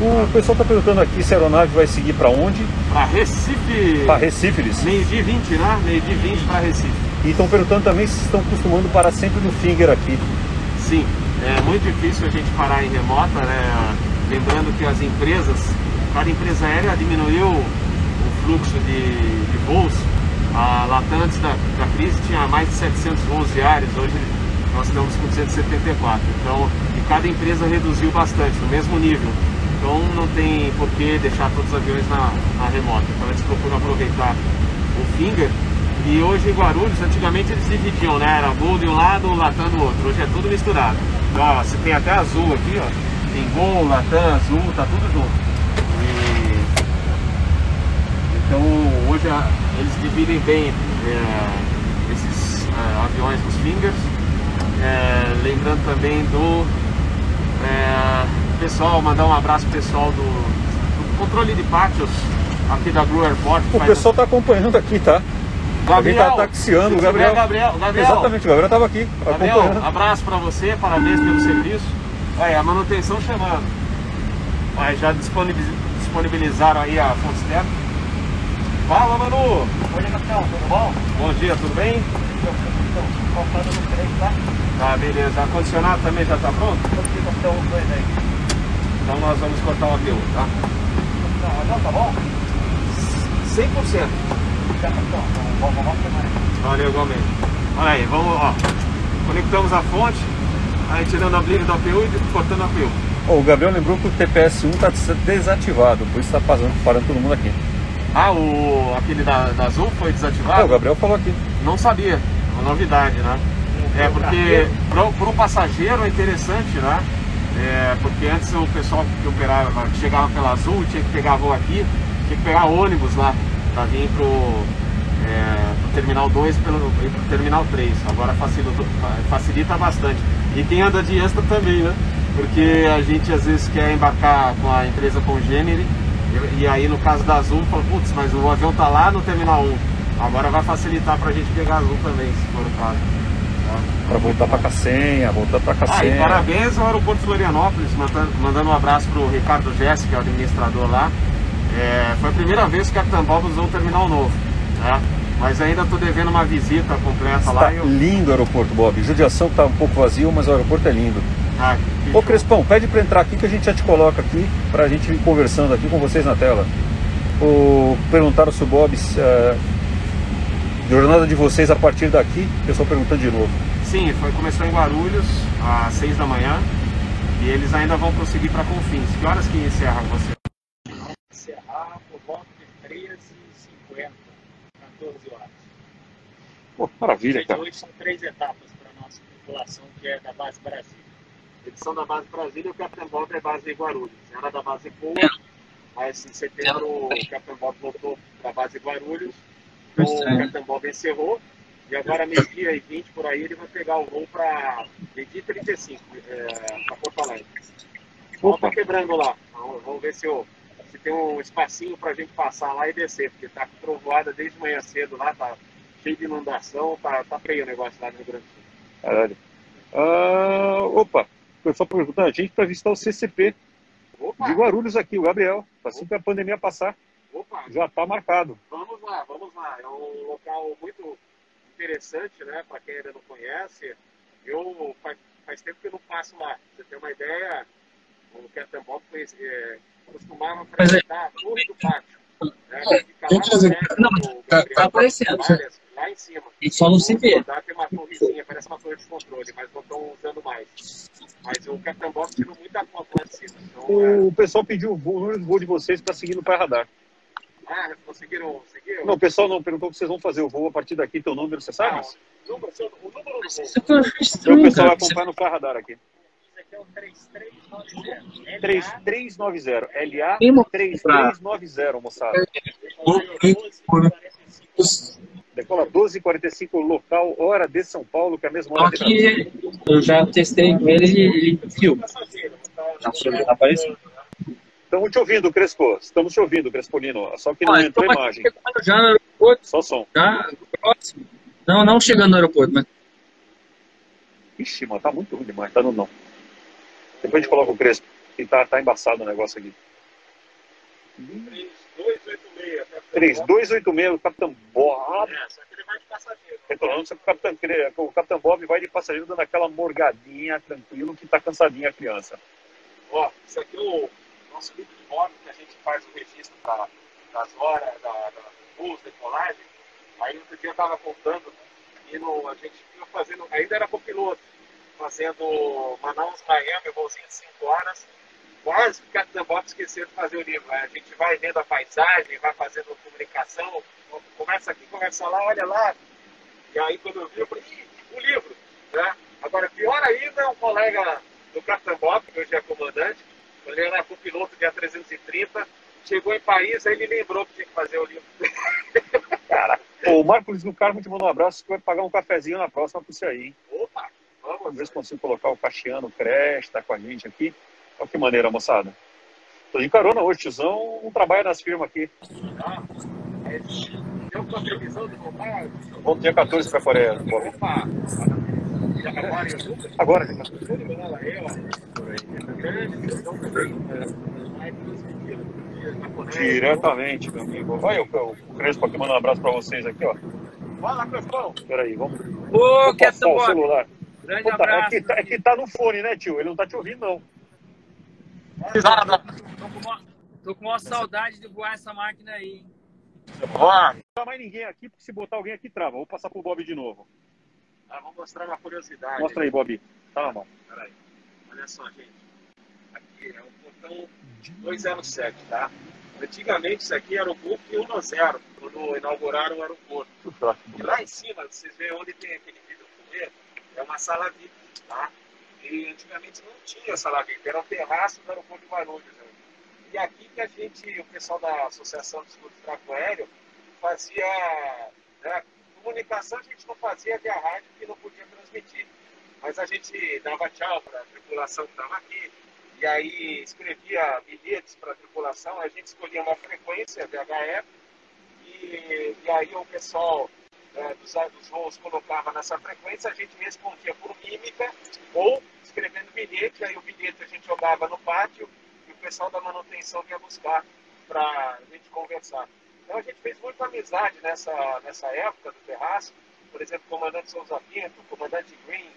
O pessoal está perguntando aqui se a aeronave vai seguir para onde? Para Recife. Para Recife, eles. Meio-dia e 20, né? Meio-dia e 20 para Recife. E estão perguntando também se estão acostumando parar sempre no Finger aqui. Sim, é muito difícil a gente parar em remota, né? Lembrando que as empresas, cada empresa aérea diminuiu o fluxo de, de voos. A Latam antes da, da crise tinha mais de 700 voos diários, hoje nós estamos com 274. Então, e cada empresa reduziu bastante, no mesmo nível. Então não tem por que deixar todos os aviões na, na remota. Então eles procuram aproveitar o Finger. E hoje em Guarulhos, antigamente eles dividiam, né? Era Gol de um lado, Latam do outro. Hoje é tudo misturado. Então, ó, você tem até azul aqui, ó. Tem Gol, Latam, azul, tá tudo junto. E... Então hoje eles dividem bem é, esses é, aviões dos Fingers. É, lembrando também do é, pessoal, mandar um abraço pro pessoal do, do controle de pátios aqui da Blue Airport. O pessoal está acompanhando aqui, tá? Gabriel, Alguém tá taxiando, o Gabriel. Gabriel, Gabriel. Exatamente, o Gabriel estava aqui Gabriel, abraço pra você, parabéns pelo serviço. Olha, a manutenção chamando. Olha, já disponibiliz- disponibilizaram aí a fonte externa. Fala, Manu! Oi, capitão, tudo bom? Bom dia, tudo bem? Faltando no trem, tá? Tá, beleza. Ar-condicionado também já tá pronto? Aqui, capitão, os dois aí. Então nós vamos cortar o APU, tá? Não, tá bom? 100%. Valeu, igualmente. Olha aí, vamos, ó. Conectamos a fonte, aí tirando a blip do APU e cortando o APU. Ó, o Gabriel lembrou que o TPS-1 está desativado, por isso está parando, parando todo mundo aqui. Ah, o aquele da, da Azul foi desativado? Ah, o Gabriel falou aqui. Não sabia, uma novidade, né? É porque para o passageiro é interessante, né? É, porque antes o pessoal que operava, que chegava pela Azul, tinha que pegar voo aqui, tinha que pegar ônibus lá para vir pro, é, pro Terminal 2 e pelo, e pro Terminal 3. Agora facilita, facilita bastante. E quem anda de extra também, né? Porque a gente às vezes quer embarcar com a empresa congênere e, e aí no caso da Azul, fala, putz, mas o avião tá lá no Terminal 1. Agora vai facilitar pra gente pegar a Azul também, se for o caso. Para voltar para Cacenha, voltar para Ah, Cacenha. parabéns ao Aeroporto Florianópolis, mandando, um abraço pro Ricardo Jéssica, que é o administrador lá. É, foi a primeira vez que a Tambaú usou um terminal novo, né? Mas ainda estou devendo uma visita completa Está lá. Eu... lindo o aeroporto, Bob. Judiação está um pouco vazio, mas o aeroporto é lindo. Ah, Ô. Crespão, pede para entrar aqui que a gente já te coloca aqui para a gente ir conversando aqui com vocês na tela. O, perguntaram se o Bob, eh, jornada de vocês a partir daqui, o pessoal perguntando de novo. Sim, foi, começou em Guarulhos às 6 da manhã e eles ainda vão prosseguir para Confins. Que horas que encerra você? Encerrar por volta de 13h50, 14 horas. Pô, maravilha, cara. hoje são três etapas para a nossa tripulação, que é da base Brasil. Eles são da base Brasília e o Capitão Bob é base de Guarulhos. Era da base Poa, mas em setembro o Capitão Bob voltou para a base Guarulhos. Então o Capitão Bob encerrou. E agora, meio-dia e 20 por aí, ele vai pegar o voo para meio-dia e 35, é, para Porto Alegre. Então tá quebrando lá. Vamos, vamos ver se, eu, se tem um espacinho para a gente passar lá e descer, porque tá com trovoada desde manhã cedo lá, tá cheio de inundação, tá, tá feio o negócio lá no Rio Grande do Sul. Caralho. Ah, opa, o pessoal perguntando a gente para visitar o CCP Opa, de Guarulhos aqui, o Gabriel. Assim que a pandemia passar, opa, já está marcado. Vamos lá, vamos lá. É um local muito interessante, né? Para quem ainda não conhece. Eu faz, faz tempo que eu não passo lá. Pra você ter uma ideia, o conhece- é, costumava frequentar a torre do pátio. Né? Lá Não, tá- tá aparecendo. Valles, Lá em cima. E só não se vê. Tem uma torrezinha, parece uma torre de controle, mas não estão usando mais. Mas o Captain Bob tirou muita foto lá de cima. Então, é, O pessoal pediu o o número de voo de vocês para seguir no Pai Radar. ah, conseguiram seguir? Não, o pessoal não perguntou que vocês vão fazer o voo a partir daqui, teu número, você sabe? Ah, o número, seu- o número do voo. Então o pessoal vai acompanhar no Fly Radar aqui. Esse aqui é o 3390. 3390. LA Tem uma- 3390, moçada. Decola 12h45 local, hora de São Paulo, que é a mesma hora de. Aqui eu já testei com ele e ele viu. Estamos te ouvindo, Crespo. Estamos te ouvindo, Crespolino. Só que não Olha, entrou então imagem. já no aeroporto, Só som. já próximo. Não, não chegando no aeroporto, mas Ixi, mano, tá muito ruim demais. Tá no não. Depois a gente coloca o Crespo. que tá, tá embaçado o negócio aqui. 3286. 3286, o Capitão Bob. É, só que ele vai de passageiro. Que o Capitão, o Capitão Bob vai de passageiro dando aquela morgadinha, tranquilo, que tá cansadinha a criança. Ó, isso aqui é o nosso livro de bordo que a gente faz o registro pra, das horas, da, da, voos, decolagem. Aí outro dia eu tava contando e no, a gente fica fazendo, ainda era copiloto, fazendo Manaus, Miami, voozinho de 5 horas. Quase que Bob esqueceu de fazer o livro. A gente vai vendo a paisagem, vai fazendo comunicação, começa aqui, começa lá, olha lá. E aí quando eu vi, eu falei, Ih, o livro, né? Agora, pior ainda é um colega do Capitão Bob, que hoje é comandante, ele era copiloto dia 330, chegou em país, aí ele lembrou que tinha que fazer o livro. Cara, o Marcos do Carmo te mandou um abraço, que vai pagar um cafezinho na próxima pra você aí, hein? Opa, vamos. Vamos ver se consigo colocar o Caxiano Cres, tá com a gente aqui. Olha que maneira, moçada. Tô de carona hoje, tiozão não trabalha nas firmas aqui. Tá? É, com a previsão de comprar? Vamos dia 14 pra Coreia. Opa! Já agora em outubro? Agora, dia 14. Tudo bem, ela é, ó. Grande, questão também. Vai transmitindo japonês. Diretamente, meu amigo. Olha o, o Crespo aqui mandando um abraço pra vocês aqui, ó. Vai lá, Crespão. Peraí, vamos. Ô, Vou Capitão passar o celular. Grande Puta, abraço. É que, tá, é que tá no fone, né, tio? Ele não tá te ouvindo, não. Tô com, uma, tô com uma saudade de voar essa máquina aí. hein? Ó. Não tá mais ninguém aqui, porque se botar alguém aqui trava. Vou passar pro Bob de novo. Ah, vou mostrar uma curiosidade. Mostra aí, Bob. Tá na mão. Peraí. Olha só, gente. Aqui é o portão 207, tá? Antigamente isso aqui era o Book 10, quando inauguraram o aeroporto. E lá em cima, vocês veem onde tem aquele vidro fumê, é uma sala VIP, tá? E antigamente não tinha sala VIP, era o terraço do aeroporto de Guarulhos. né? E aqui que a gente, o pessoal da Associação de Seguros de Tráfego Aéreo, fazia né, comunicação, a gente não fazia via rádio que não podia transmitir. Mas a gente dava tchau para a tripulação que estava aqui, e aí escrevia bilhetes para a tripulação, a gente escolhia uma frequência VHF, e, e aí o pessoal eh, dos, dos voos colocava nessa frequência, a gente respondia por mímica ou escrevendo bilhete, aí o bilhete a gente jogava no pátio e o pessoal da manutenção vinha buscar para a gente conversar. Então a gente fez muita amizade nessa, nessa época do terraço, por exemplo, o comandante Souza Pinto, o comandante Green,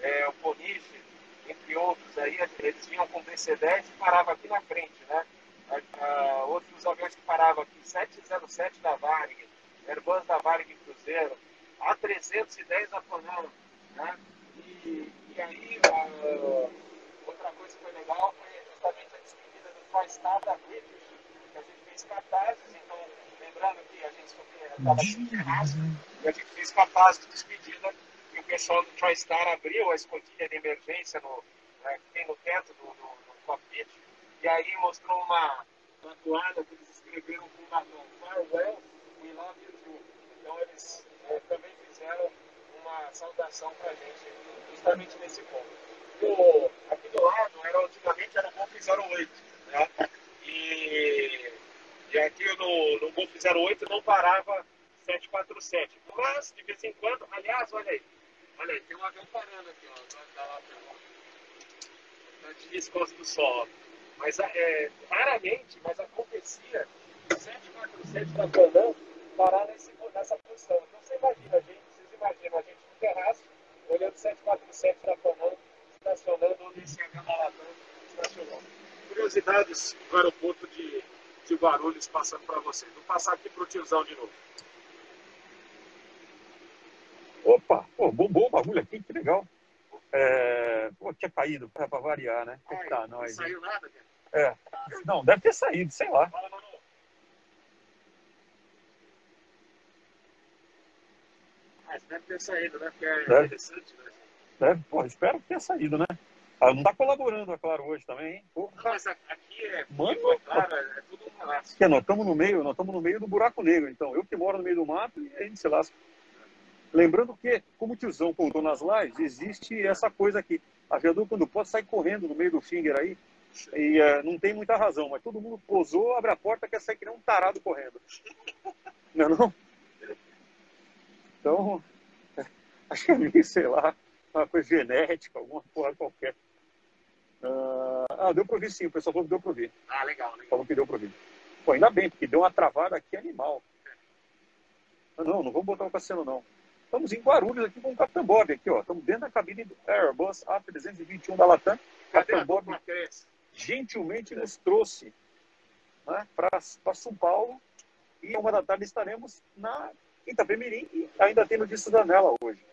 eh, o Poniche, entre outros aí, eles vinham com DC-10 e paravam aqui na frente, né? Ah, ah, outros aviões que paravam aqui, 707 da Varig, Airbus da Varig Cruzeiro, A310 da Panam, né? E, e aí, ah, outra coisa que foi legal foi justamente a despedida do TriStar da British, que a gente fez cartazes, então, lembrando que a gente estava sem terraço, e a gente fez cartazes de despedida, e o pessoal do TriStar abriu a escotilha de emergência no, né, que tem no teto do, do, do cockpit, e aí mostrou uma, uma toalha que eles escreveram com uma Farewell, We Love You Too. Então eles eh, também fizeram uma saudação para a gente, justamente nesse ponto. O, aqui do lado, era, antigamente era o Golf 08, né? E, e aqui no, no Golf 08 não parava 747. Mas, de vez em quando, aliás, olha aí, olha aí, tem um avião parando aqui, ó, tá- tá lá pelo- antes de Escoça do Sol. Mas é, raramente, mas acontecia o 747 da Panam parar nesse, nessa posição. Então você imagina a gente, vocês imaginam a gente no terraço, olhando o 747 da Panam estacionando onde esse avião da Latam estacionou. Curiosidades do aeroporto de, de Guarulhos passando para vocês. Vou passar aqui para o tiozão de novo. Opa, pô, bombou o bagulho aqui, que legal. É, pô, tinha caído, pra, pra variar, né? É que tá, Não saiu nada, cara. É. Não, deve ter saído, sei lá. Fala, Manu. Deve ter saído, né? Porque é Deve. interessante, né? Deve, espero que tenha saído, né? Ah, não tá colaborando, é claro, hoje também, hein? Porra. Mas a- aqui é, Mano. é claro, é tudo um relaxo. Que nós estamos no meio, nós estamos no meio do buraco negro, então. Eu que moro no meio do mato e a gente se lasca. Lembrando que, como o tiozão contou nas lives, existe essa coisa aqui. Aviador, quando pode, sai correndo no meio do finger aí. E eh, não tem muita razão, mas todo mundo posou, abre a porta, quer sair que nem um tarado correndo. Não é não? Então, acho que é meio, sei lá, uma coisa genética, alguma porra qualquer. Ah, ah, deu pra ouvir sim, o pessoal falou que deu pra ouvir. Ah, legal, legal. Falou que deu pra ouvir. Pô, ainda bem, porque deu uma travada aqui animal. Ah, Não, não vamos botar o Cassiano, não. Estamos em Guarulhos aqui com o Capitão Bob, aqui, ó. Estamos dentro da cabine do Airbus A321 da Latam. Capitão Bob gentilmente nos trouxe né, para São Paulo. E uma da tarde estaremos na Itapemirim e ainda tem notícias da Nela hoje.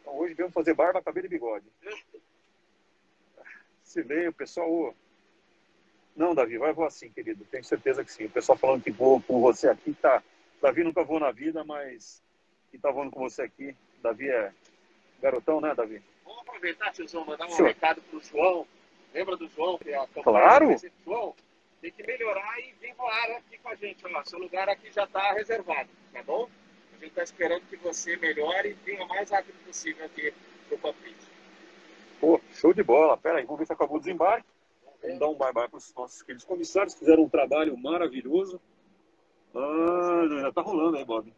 Então hoje viemos fazer barba, cabelo e bigode. Se vê, o pessoal. Não, Davi, vai voar sim, querido. Tenho certeza que sim. O pessoal falando que voa com você aqui, tá. Davi nunca voou na vida, mas que tá voando com você aqui. Davi é garotão, né, Davi? Vamos aproveitar, tiozão, mandar um Senhor. recado pro João. Lembra do João? Que é a Claro. João, tem que melhorar e vir voar aqui com a gente. Ó, seu lugar aqui já está reservado, tá bom? Gente está esperando que você melhore e venha o mais rápido possível aqui pro cockpit. Pô, show de bola. Pera aí, vamos ver se acabou o desembarque. Vamos dar um bye-bye para os nossos queridos comissários. Fizeram um trabalho maravilhoso. Ah, ainda tá rolando aí, Bob.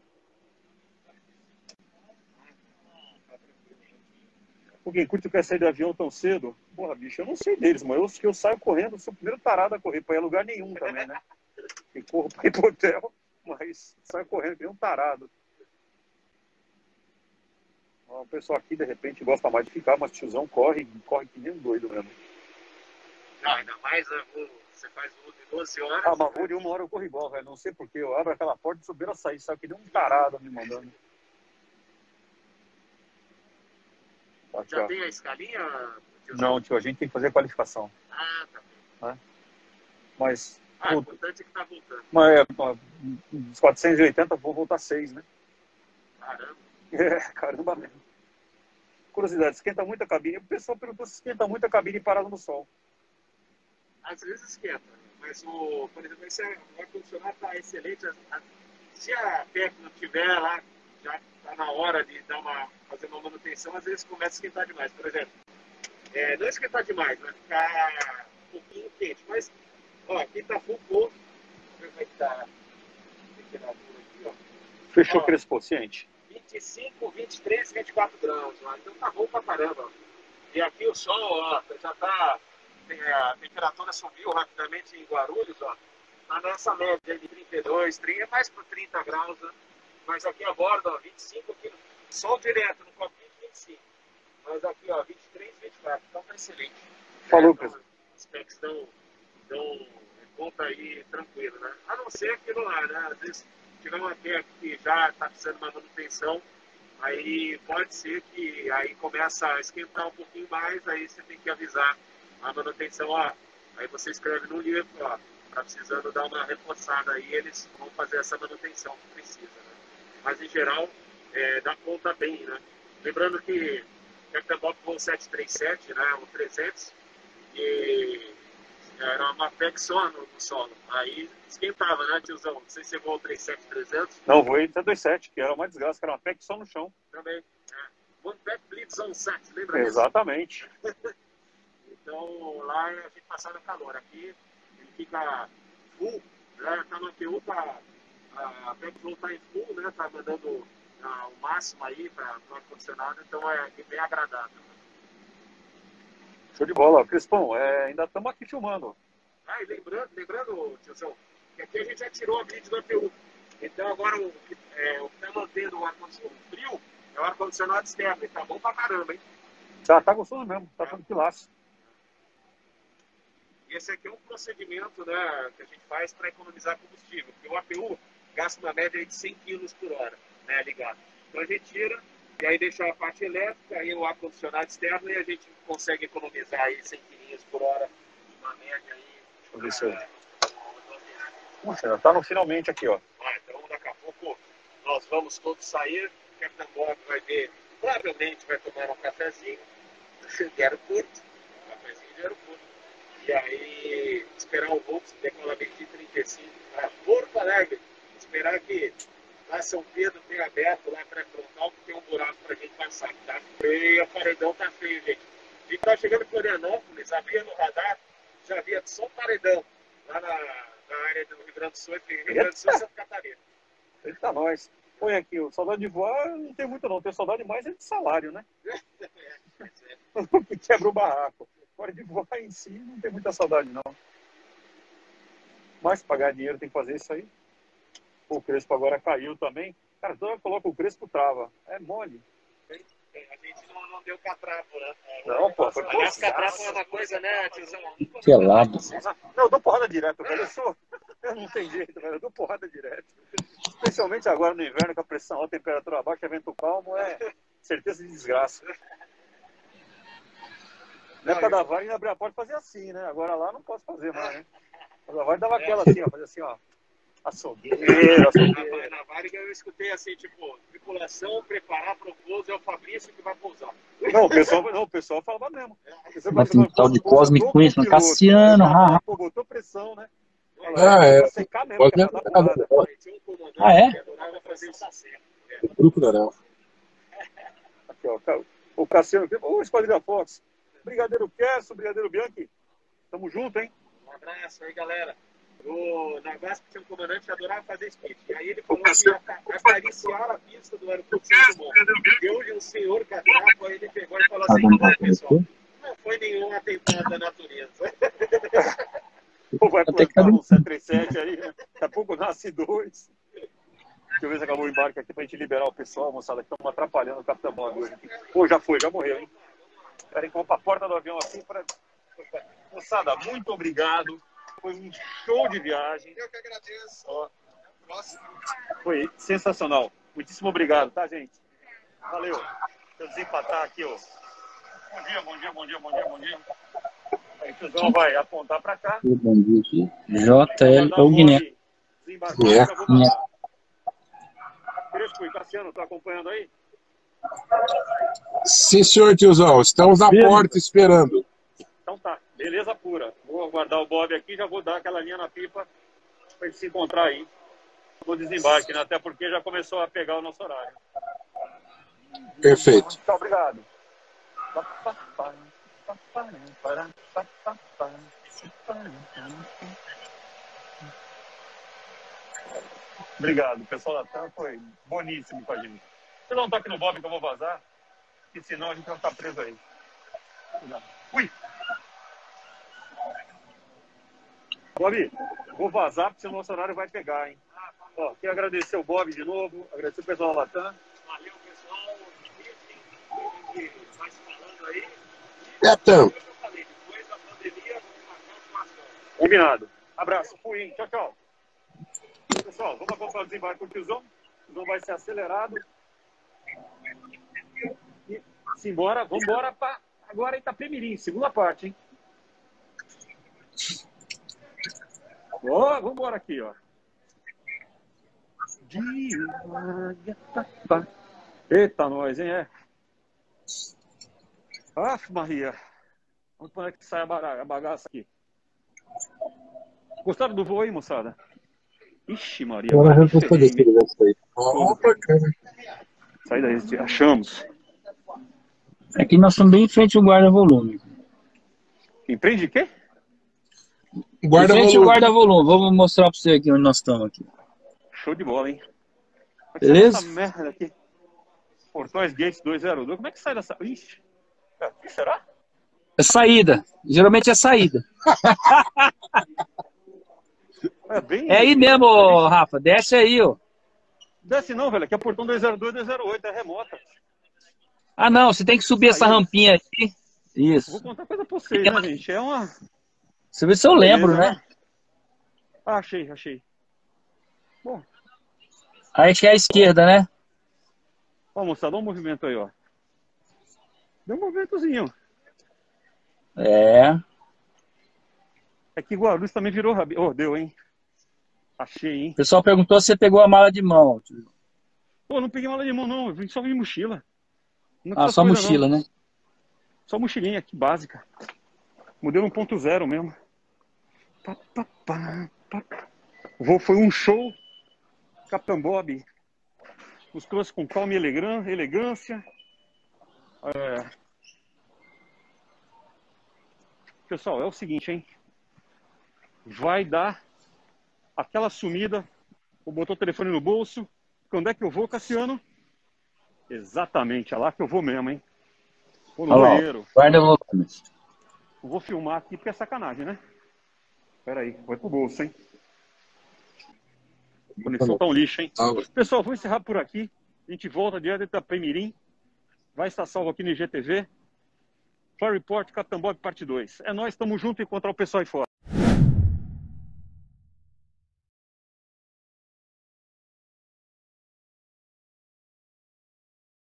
Quem curte quer sair de avião tão cedo? Porra, bicho, eu não sei deles, mas eu, eu saio correndo, sou o primeiro tarado a correr para ir a lugar nenhum também, né? E corro para ir pro hotel, mas saio correndo nem um tarado. Ó, O pessoal aqui, de repente, gosta mais de ficar, mas tiozão corre, corre que nem um doido mesmo. Não, ainda mais voo- você faz voo de 12 horas. Ah, mas vou de uma hora eu corro igual, velho. Não sei porquê. Eu abro aquela porta e subiram a sair, sabe? Que nem um tarado me mandando. Aqui, Já tem a escalinha? tiozão? Não, tio, a gente tem que fazer a qualificação. Ah, tá. Né? Mas, Ah, o importante é que tá voltando. mas é, dos 480 vou voltar 6, né? Caramba. É, caramba mesmo. Curiosidade, esquenta muito a cabine. O pessoal perguntou se esquenta muito a cabine parada no sol. Às vezes esquenta, mas o, por exemplo, esse ar-condicionado está excelente. A- Se a técnica tiver lá, já está na hora de dar uma, fazer uma manutenção, às vezes começa a esquentar demais. Por exemplo, é, não esquentar demais, vai ficar um pouquinho quente, mas ó, aqui está full ver como é que está. Fechou Ó. Crespo Ciente. 25, 23, 24 graus lá. Então tá bom pra caramba. E aqui o sol, ó, já tá. A temperatura subiu rapidamente em Guarulhos, ó. Tá nessa média de 32, 30, mais por 30 graus, né? Mas aqui a borda, ó, 25 aqui, sol direto no cockpit, 25. Mas aqui, ó, 23, 24. Então tá excelente. Falou, então, Crespo. Os packs dão, dão conta aí tranquilo, né? A não ser aquilo lá, né? Às vezes tiver uma PEC que já está precisando de uma manutenção, aí pode ser que aí começa a esquentar um pouquinho mais, aí você tem que avisar a manutenção, ó. Aí você escreve no livro, ó, tá precisando dar uma reforçada aí, eles vão fazer essa manutenção que precisa, né? Mas em geral, é, dá conta bem, né? Lembrando que Capitão Bob voou 737, né? O 300, e era uma PEC só no, no solo. Aí esquentava, né, tiozão? Não sei se você voou 37300 Não, voei de 27, que era uma desgraça, que era uma PEC só no chão. também. né? One Pack Blitz on Sat, lembra disso? Exatamente. Então lá a gente passava calor. Aqui ele fica full, né? Tá no APU, tá, a Pack Flow tá em full, né? Tá mandando ah, o máximo aí para o ar-condicionado, então é bem agradável. Show de bola. Crespão, é, ainda estamos aqui filmando. Ah, e lembrando, lembrando, tiozão, que aqui a gente já tirou a grid do APU. Então agora o que é, o que tá mantendo o ar-condicionado frio é o ar-condicionado externo. E tá bom pra caramba, hein? Tá, tá gostoso mesmo, tá tranquilaço. E esse aqui é um procedimento né, que a gente faz para economizar combustível, porque o APU gasta uma média de 100 kg por hora né, ligado. Então a gente tira e aí deixa a parte elétrica, aí o ar-condicionado externo e a gente consegue economizar aí 100 kg por hora, uma média aí. Deixa eu ver se eu... Puxa, tá no finalmente aqui, ó. Ah, então daqui a pouco nós vamos todos sair, o Capitão Bob vai ver, provavelmente vai tomar um cafezinho. De aeroporto, um cafezinho de aeroporto, e aí esperar o voo, decolamento de 35 para Porto Alegre, esperar que lá São Pedro tenha aberto lá para frontal, porque tem um buraco para a gente passar, tá? E o paredão tá feio, gente. A gente tá chegando em Florianópolis, abria no radar, já havia só um paredão lá na, na área do Rio Grande do Sul, entre Rio Grande do Sul e Santa Catarina. Eita, nós. Põe aqui, o saudade de voar não tem muito não, tem saudade mais é de salário, né? O que quebra o barraco. Agora de voar em si, não tem muita saudade, não. Mas pagar dinheiro tem que fazer isso aí. O Crespo agora caiu também. Cara, toda que coloca o Crespo trava. É mole. A gente não, não deu catrapo, né? Não, pô, foi Aliás, catrapo é uma coisa, né, tiozão? Pelado. Não, eu dou porrada direto, velho. Eu sou. Eu não tem jeito, velho. Eu dou porrada direto. Especialmente agora no inverno, com a pressão alta, temperatura baixa, vento calmo, é certeza de desgraça. Na época da Varg, abrir a porta e fazia assim, né? Agora lá não posso fazer mais, né? Mas a Varg dava aquela assim, ó, fazia assim, ó. Açougueiro, açougueiro. Na Varga eu escutei assim, tipo, tripulação, preparar para o pouso, é o Fabrício que vai pousar. Não, o pessoal, não, o pessoal falava mesmo. O pessoal Mas falava, um tal de Cosmic o Cassiano, haha. Botou pressão, né? Ah, é. Que é. Ah, é? Adorava fazer isso. O grupo da Arel. Aqui, ó, Ca- o Cassiano, ô, Esquadrilha Fox, Brigadeiro Kerso, Brigadeiro Bianchi, tamo junto, hein? Um abraço aí, galera. O Nagasco tinha um comandante que adorava fazer speed. E aí ele falou que ia ca- acariciar a pista do aeroporto de. Deu-lhe um senhor catrapo, aí ele pegou e falou assim, "Não, pessoal, não foi nenhum atentado da natureza. Pô, vai Até que plantar tá um 737 aí, né? Daqui a pouco nasce dois. Deixa eu ver se acabou o embarque aqui pra gente liberar o pessoal, moçada, que estão atrapalhando o Capitão Bob hoje. Pô, já foi, já morreu, hein? Peraí, vamos pra porta do avião assim pra... Moçada, muito obrigado. Foi um show de viagem. Eu que agradeço. Ó, Próximo. Foi sensacional. Muitíssimo obrigado, tá, gente? Valeu. Deixa eu desempatar aqui, ó. Bom dia, bom dia, bom dia, bom dia, bom dia. Aí o tiozão vai apontar pra cá. Bom dia aqui. JL é o Guiné. É. passar. Crespo e Cassiano, tá acompanhando aí? Sim, senhor tiozão. Estamos na porta esperando. Então tá, beleza pura. Vou aguardar o Bob aqui, já vou dar aquela linha na pipa pra gente se encontrar aí. No desembarque, né? Até porque já começou a pegar o nosso horário. Perfeito. Tchau, obrigado. Obrigado, o pessoal da TAM foi boníssimo com a gente. Você não toque no Bob que eu vou vazar, que senão a gente vai estar preso aí. Cuidado. Ui! Bob, vou vazar porque senão o nosso horário vai pegar, hein? Ó, quero agradecer o Bob de novo, agradecer o pessoal da Latam. Valeu, pessoal. Que vai se falando aí. Tam. Eu falei, depois da pandemia, vamos marcar churrascão. Combinado. Abraço, fui, hein? Tchau, tchau. Pessoal, vamos acompanhar o desembarque com o tiozão. O tiozão vai ser acelerado. E simbora, vamos embora para agora Itapemirim, segunda parte, hein? Ó, vamos embora aqui, ó. Eita, nós, hein? É. Aff, Maria. Vamos pôr que sai a bagaça aqui. Gostaram do voo aí, moçada? Ixi, Maria. Agora já gostou desse negócio aí. Ó, bacana. Sai daí, achamos. Aqui nós estamos bem em frente ao guarda-volume. Empreende quê? Em frente ao Guarda-volume. guarda-volume. Vamos mostrar para você aqui onde nós estamos aqui. Show de bola, hein? É Beleza? sai dessa merda aqui? Portões Gates 202. Como é que sai dessa. Ixi. Aqui, será? É saída. Geralmente é saída. É bem. É aí mesmo, Rafa. Desce aí, ó. Desce não, velho. Aqui é portão 202, 208. É remota. Ah, não. Você tem que subir essa Saída. rampinha aqui. Vou Isso. contar coisa pra vocês, né, gente? É uma. Você vê se eu lembro, Beleza, né? Ah, achei, achei. Bom, Aí que é a esquerda, né? ó, moçada, dá um movimento aí, ó. Deu um movimentozinho. É. É que Guarulhos também virou rabi. Oh, deu, hein? Achei, hein? O pessoal perguntou se você pegou a mala de mão. Pô, não peguei mala de mão, não. Eu vim só vim mochila. Não Ah, essas só coisas, mochila, não. né? Só mochilinha aqui, básica. Modelo 1.0 mesmo. Pá, pá, pá, pá. O voo foi um show. Capitão Bob. Os trouxe com calma e elegan- elegância. É. Pessoal, é o seguinte, hein? Vai dar aquela sumida. Vou botar o telefone no bolso. Quando é que eu vou, Cassiano? Exatamente, é lá que eu vou mesmo, hein? Vou no Olha lá, ó. banheiro. Eu vou filmar aqui porque é sacanagem, né? Pera aí, vai pro bolso, hein? A conexão tá um lixo, hein? Pessoal, vou encerrar por aqui. A gente volta direto da Itapemirim. Vai estar salvo aqui no IGTV. Fly Report Capitão Bob, parte 2. É nós, estamos junto e encontrar o pessoal aí fora.